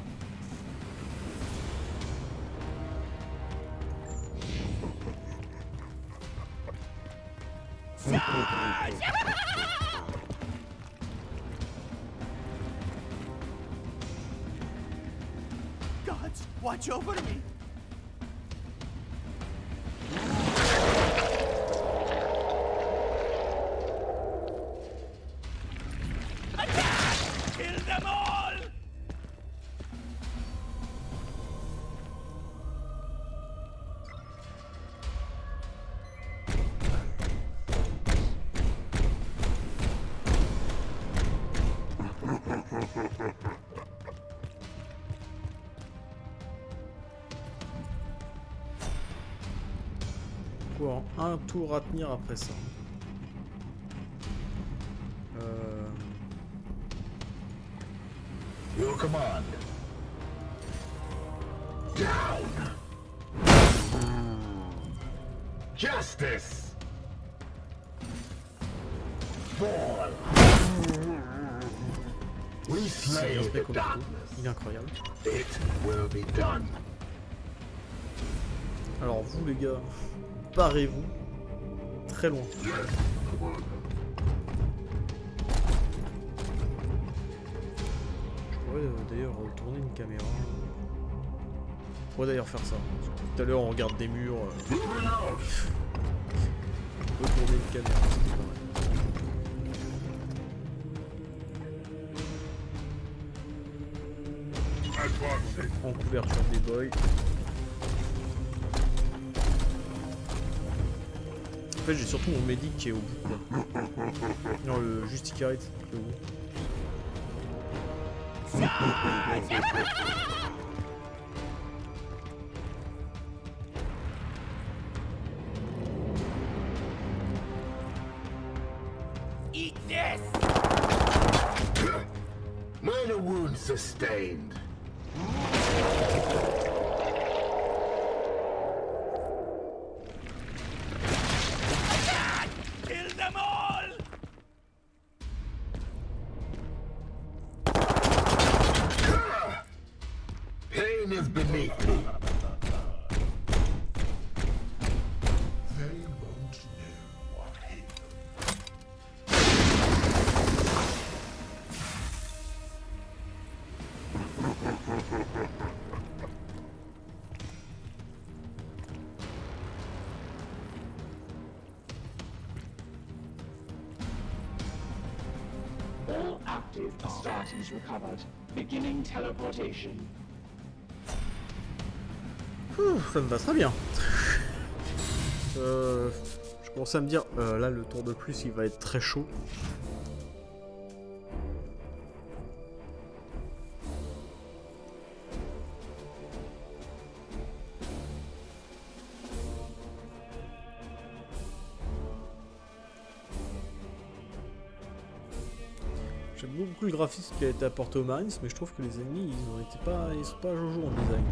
Gods, watch over me. Quoi Un tour à tenir après ça. Euh... Your command. Down. Justice. Fall. We slay the darkness. Il est incroyable. It will be done. Alors vous les gars, barrez-vous très loin. Je pourrais euh, d'ailleurs tourner une caméra. Je pourrais d'ailleurs faire ça. Tout à l'heure on regarde des murs. euh, on peut tourner une caméra. En couverture des boys. Fait j'ai surtout mon médic qui est au bout. Non le Justicarite qui est au bout. Ça me va très bien. Euh, je commençais à me dire, euh, là le tour de plus il va être très chaud. Graphisme qui a été apporté au Marines, mais je trouve que les ennemis ils ont été pas, ils sont pas jojo en design.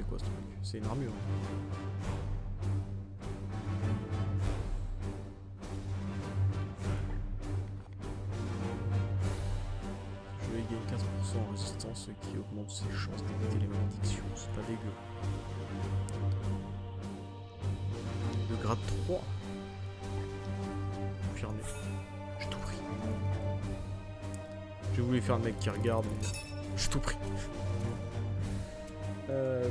C'est quoi ce truc? C'est une armure. Je vais gagner 15% en résistance, ce qui augmente ses chances d'éviter les malédictions. C'est pas dégueu. De grade 3. Confirmé. J'ai tout pris. J'ai voulu faire le mec qui regarde, mais j'ai tout pris. Euh.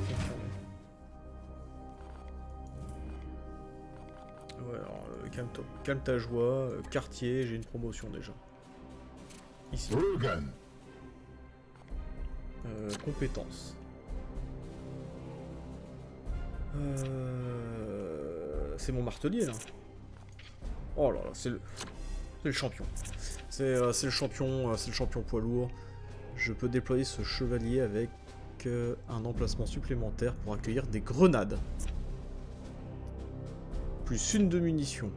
Ouais, alors, euh, calme-toi. Calme ta joie. euh, quartier, j'ai une promotion déjà. Ici. Euh, compétences. Euh, c'est mon martelier là. Oh là là, c'est le, c'est le champion. C'est le champion, c'est le champion poids lourd. Je peux déployer ce chevalier avec un emplacement supplémentaire pour accueillir des grenades. Plus une de munitions.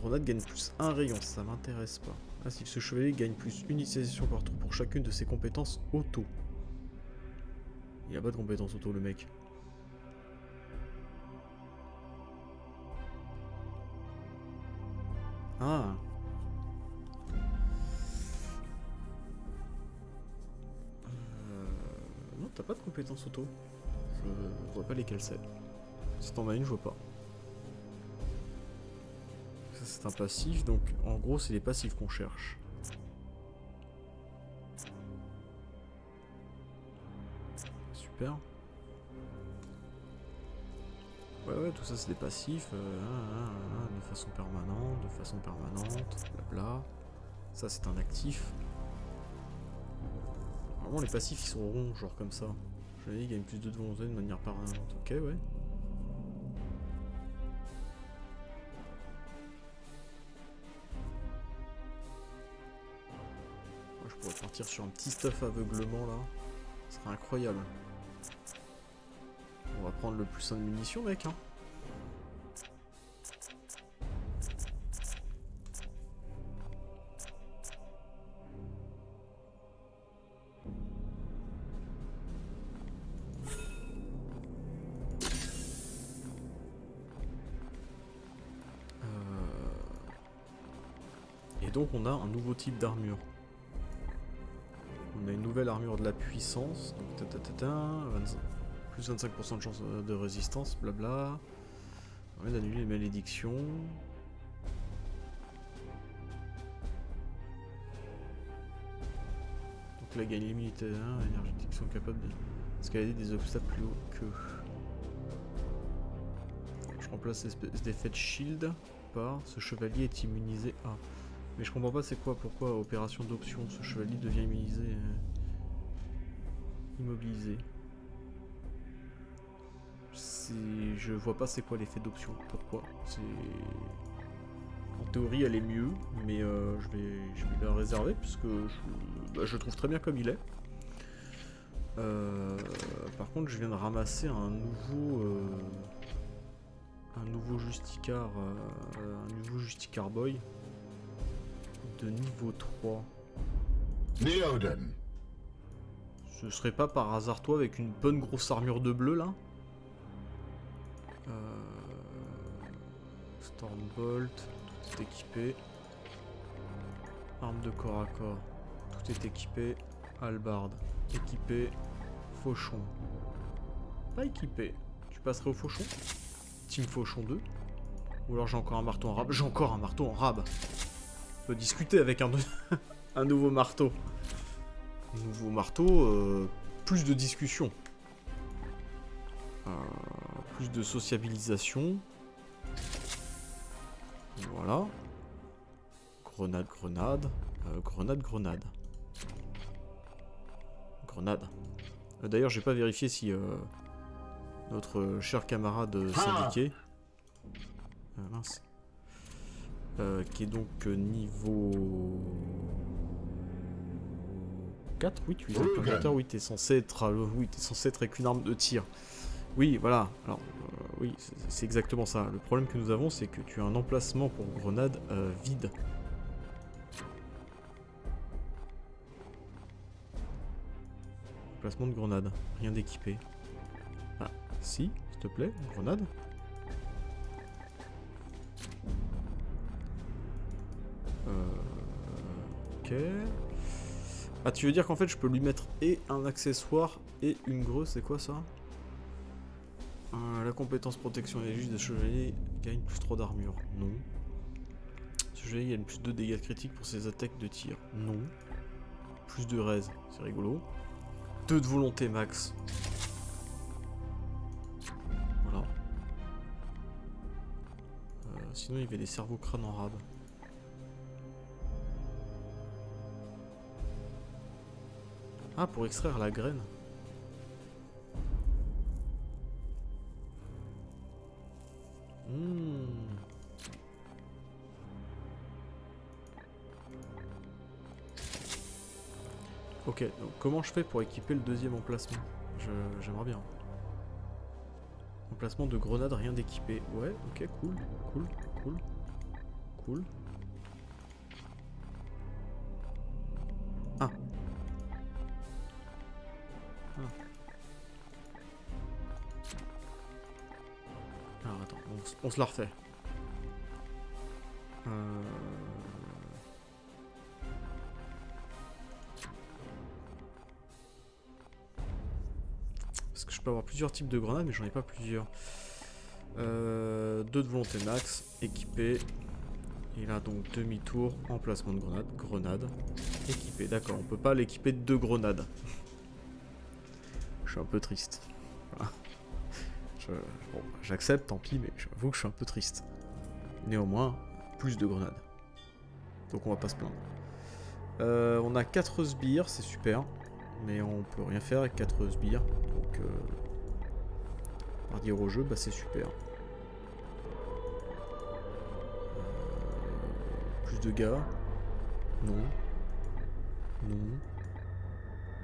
Grenade gagne plus un rayon, ça m'intéresse pas. Ainsi, ce chevalier gagne plus une initialisation par tour pour chacune de ses compétences auto. Il a pas de compétences auto, le mec. Ah t'as pas de compétences auto. Je vois pas lesquelles c'est. Si t'en as une, je vois pas. Ça, c'est un passif, donc en gros, c'est les passifs qu'on cherche. Super. Ouais, ouais, tout ça, c'est des passifs. euh, ah, ah, ah, de façon permanente, de façon permanente, blabla. Ça, c'est un actif. Normalement, les passifs, ils sont ronds, genre comme ça. Je l'ai dit, il gagne plus de volonté de manière permanente. Ok, ouais. Moi, je pourrais partir sur un petit stuff aveuglement là. Ce serait incroyable. On va prendre le plus 1 de munitions, mec. Hein. Donc on a un nouveau type d'armure. On a une nouvelle armure de la puissance. Donc, ta, ta, ta, ta, 25 plus 25% de chance euh, de résistance, blabla. On va d'annuler les malédictions. Donc là, gagne limité 1, énergétiques sont capables de escalader des obstacles plus hauts que. Je remplace l'espèce d'effet de shield par ce chevalier est immunisé à. Mais je comprends pas c'est quoi, pourquoi opération d'option, ce chevalier devient euh, immobilisé. Je vois pas c'est quoi l'effet d'option, pourquoi. En théorie elle est mieux, mais euh, je, vais, je vais la réserver puisque je, bah, je trouve très bien comme il est. Euh, par contre je viens de ramasser un nouveau. euh, un nouveau Justicar. un nouveau Justicar Boy de niveau 3. Neoden. Ce serait pas par hasard toi avec une bonne grosse armure de bleu là? Euh, Stormbolt, tout est équipé. Arme de corps à corps, tout est équipé. Halbarde, équipé. Fauchon, pas équipé. Tu passerais au fauchon? Team Fauchon 2 Ou alors j'ai encore un marteau en rab J'ai encore un marteau en rab peut discuter avec un, nouveau marteau. Nouveau marteau, euh, plus de discussion. Euh, plus de sociabilisation. Voilà. Grenade, grenade. Euh, grenade, grenade. Grenade. D'ailleurs, j'ai pas vérifié si notre cher camarade euh, syndiqué. Mince. Euh, qui est donc euh, niveau 4, oui, tu es oui, t'es censé être, euh, oui, t'es censé être avec une arme de tir. Oui, voilà. Alors, euh, oui, c'est- c'est exactement ça. Le problème que nous avons, c'est que tu as un emplacement pour grenade euh, vide. Emplacement de grenade, rien d'équipé. Ah, si, s'il te plaît, grenade. Ok. Ah, tu veux dire qu'en fait, je peux lui mettre et un accessoire et une grosse, c'est quoi ça? Euh, La compétence protection et juste des chevaliers gagne plus 3 d'armure. Non. Ce chevalier gagne plus 2 dégâts critiques pour ses attaques de tir. Non. Plus de raise, c'est rigolo. 2 de volonté max. Voilà. Euh, sinon, il y avait des cerveaux crânes en rab. Ah, pour extraire la graine. Hmm. Ok, donc comment je fais pour équiper le deuxième emplacement? J'aimerais bien. Emplacement de grenade, rien d'équipé. Ouais, ok, cool, cool, cool. cool. On, se la refait. Euh... Parce que je peux avoir plusieurs types de grenades, mais j'en ai pas plusieurs. Euh, deux de volonté max, équipé. Il a donc demi-tour, emplacement de grenade, grenade, équipé. D'accord, on peut pas l'équiper de deux grenades. Je suis un peu triste. Voilà. Bon, J'accepte, tant pis, mais j'avoue que je suis un peu triste. Néanmoins, plus de grenades. Donc on va pas se plaindre. Euh, on a 4 sbires, c'est super. Mais on peut rien faire avec 4 sbires. Donc, euh, par dire au jeu, bah c'est super. Euh, plus de gars. Non. Non.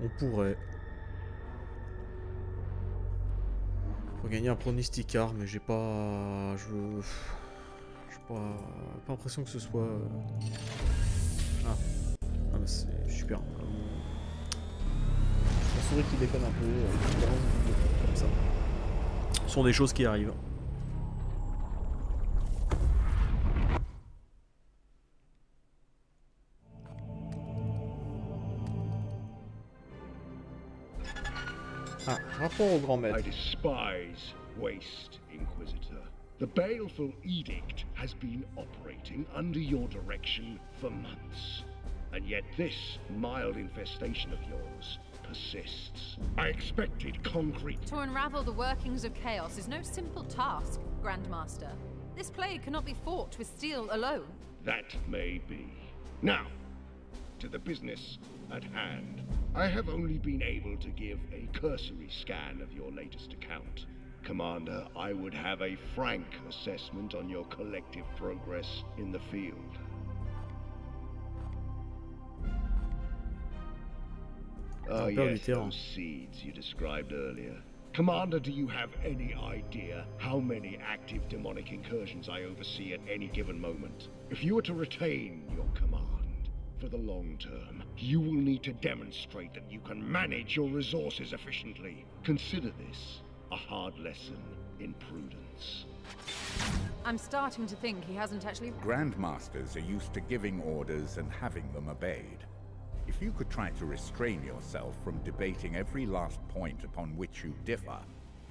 On pourrait. Faut gagner un pronosticard, mais j'ai pas. Je. J'ai pas. Pas l'impression que ce soit. euh, Ah. Ah bah c'est super. Je penserais qu'il déconne un peu. euh, comme ça. Ce sont des choses qui arrivent. Rapport au grand maître. I despise waste, Inquisitor. The baleful edict has been operating under your direction for months. And yet this mild infestation of yours persists. I expected concrete. To unravel the workings of chaos is no simple task, Grandmaster. This plague cannot be fought with steel alone. That may be. Now, to the business at hand. I have only been able to give a cursory scan of your latest account. Commander, I would have a frank assessment on your collective progress in the field. Oh, yes, those seeds you described earlier. Commander, do you have any idea how many active demonic incursions I oversee at any given moment? If you were to retain your command for the long term, you will need to demonstrate that you can manage your resources efficiently. Consider this a hard lesson in prudence. I'm starting to think he hasn't actually. Grandmasters are used to giving orders and having them obeyed. If you could try to restrain yourself from debating every last point upon which you differ,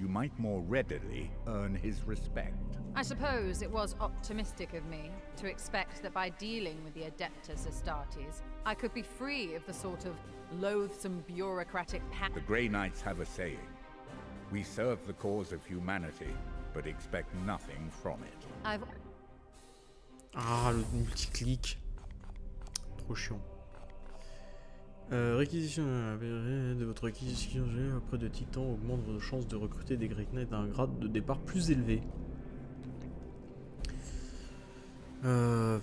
you might more readily earn his respect. I suppose it was optimistic of me to expect that by dealing with the Adeptus Astartes, I could be free of the sort of loathsome bureaucratic pa- The Grey Knights have a saying We serve the cause of humanity, but expect nothing from it. I've Ah, le multiclic. Trop chiant. Euh, réquisition euh, de votre réquisition auprès de Titan augmente vos chances de recruter des Great Knights à grade de départ plus élevé. Euh...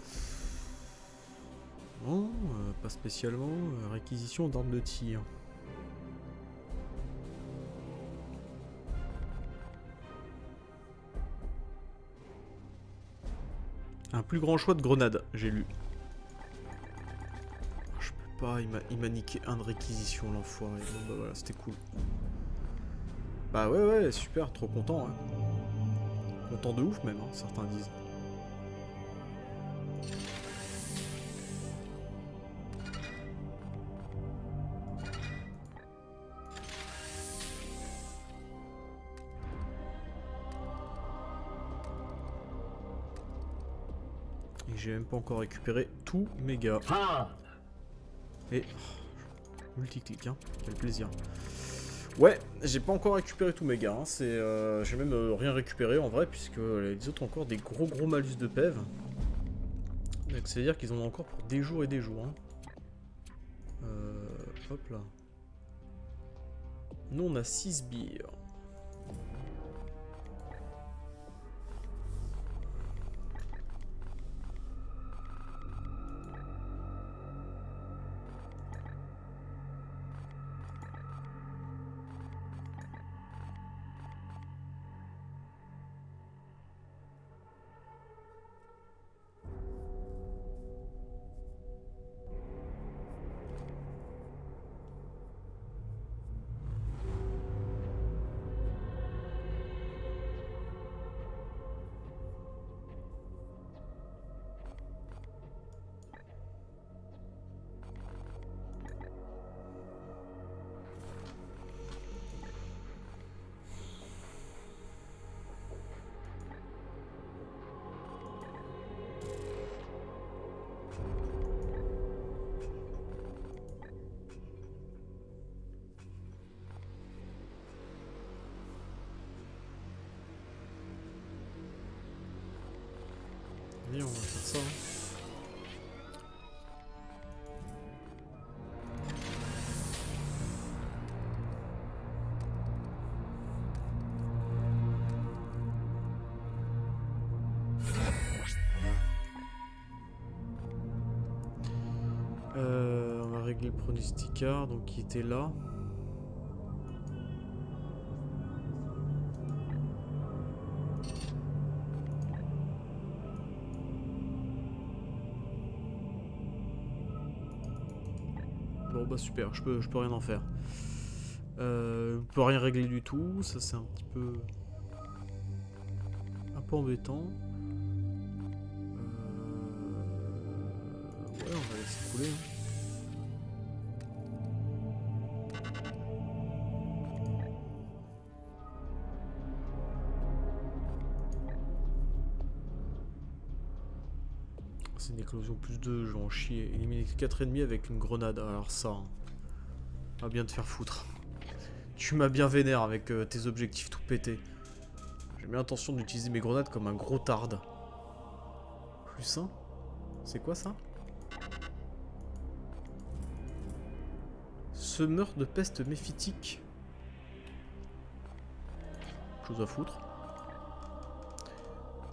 Non, euh, pas spécialement. euh, réquisition d'armes de tir. Un plus grand choix de grenades, j'ai lu. Pas, il m'a- niqué un de réquisition, l'enfoiré. Bon bah voilà, c'était cool. Bah ouais, ouais, super, trop content. ouais. Content de ouf même, hein, certains disent. Et j'ai même pas encore récupéré tous mes gars. Et oh, multiclic, hein, quel plaisir. Ouais, j'ai pas encore récupéré tous mes gars. hein, euh, j'ai même euh, rien récupéré en vrai puisque les autres ont encore des gros gros malus de PEV. Donc c'est à dire qu'ils en ont encore pour des jours et des jours. hein. Euh, hop là. Nous on a 6 bières. Donc qui était là. Bon bah super, je peux, je peux rien en faire. Euh, je peux rien régler du tout, ça c'est un petit peu... un peu embêtant. Euh, Ouais, on va laisser couler. hein. Éclosion plus 2, je vais en chier. Éliminer 4 ennemis avec une grenade. Alors ça, hein. va bien te faire foutre. Tu m'as bien vénère avec euh, tes objectifs tout pétés. J'ai bien l'intention d'utiliser mes grenades comme un gros tarde. Plus 1 C'est quoi ça? Semeur de peste méphitique. Chose à foutre.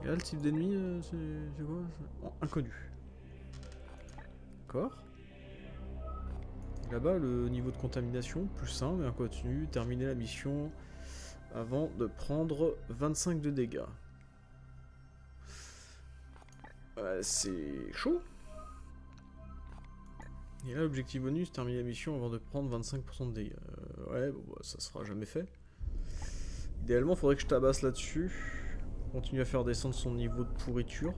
Et là, le type d'ennemi, euh, c'est quoi? Inconnu. Là-bas, le niveau de contamination, plus 1, mais un continu. Terminer la mission avant de prendre 25 de dégâts. Ouais, c'est chaud. Et là, l'objectif bonus, terminer la mission avant de prendre 25% de dégâts. Euh, ouais, bon, bah, ça sera jamais fait. Idéalement, faudrait que je tabasse là-dessus. Continue à faire descendre son niveau de pourriture.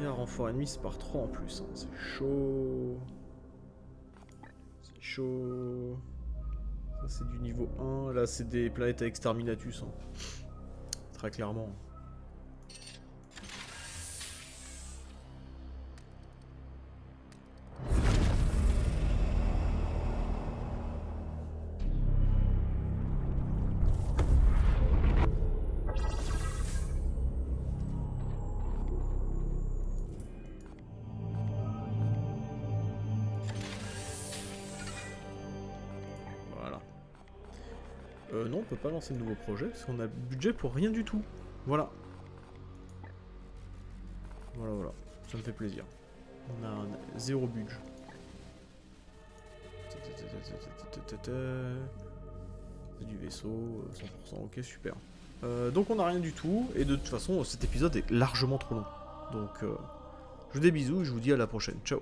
Et un renfort ennemi, c'est par 3 en plus. hein. C'est chaud. C'est chaud. Ça, c'est du niveau 1. Là, c'est des planètes à exterminatus. hein. Très clairement. Lancer de nouveau projet parce qu'on a budget pour rien du tout. Voilà. Voilà, voilà. Ça me fait plaisir. On a zéro budget. Du vaisseau, euh, 100%, ok, super. Euh, donc on a rien du tout, et de toute façon, cet épisode est largement trop long. Donc, euh, je vous des bisous et je vous dis à la prochaine. Ciao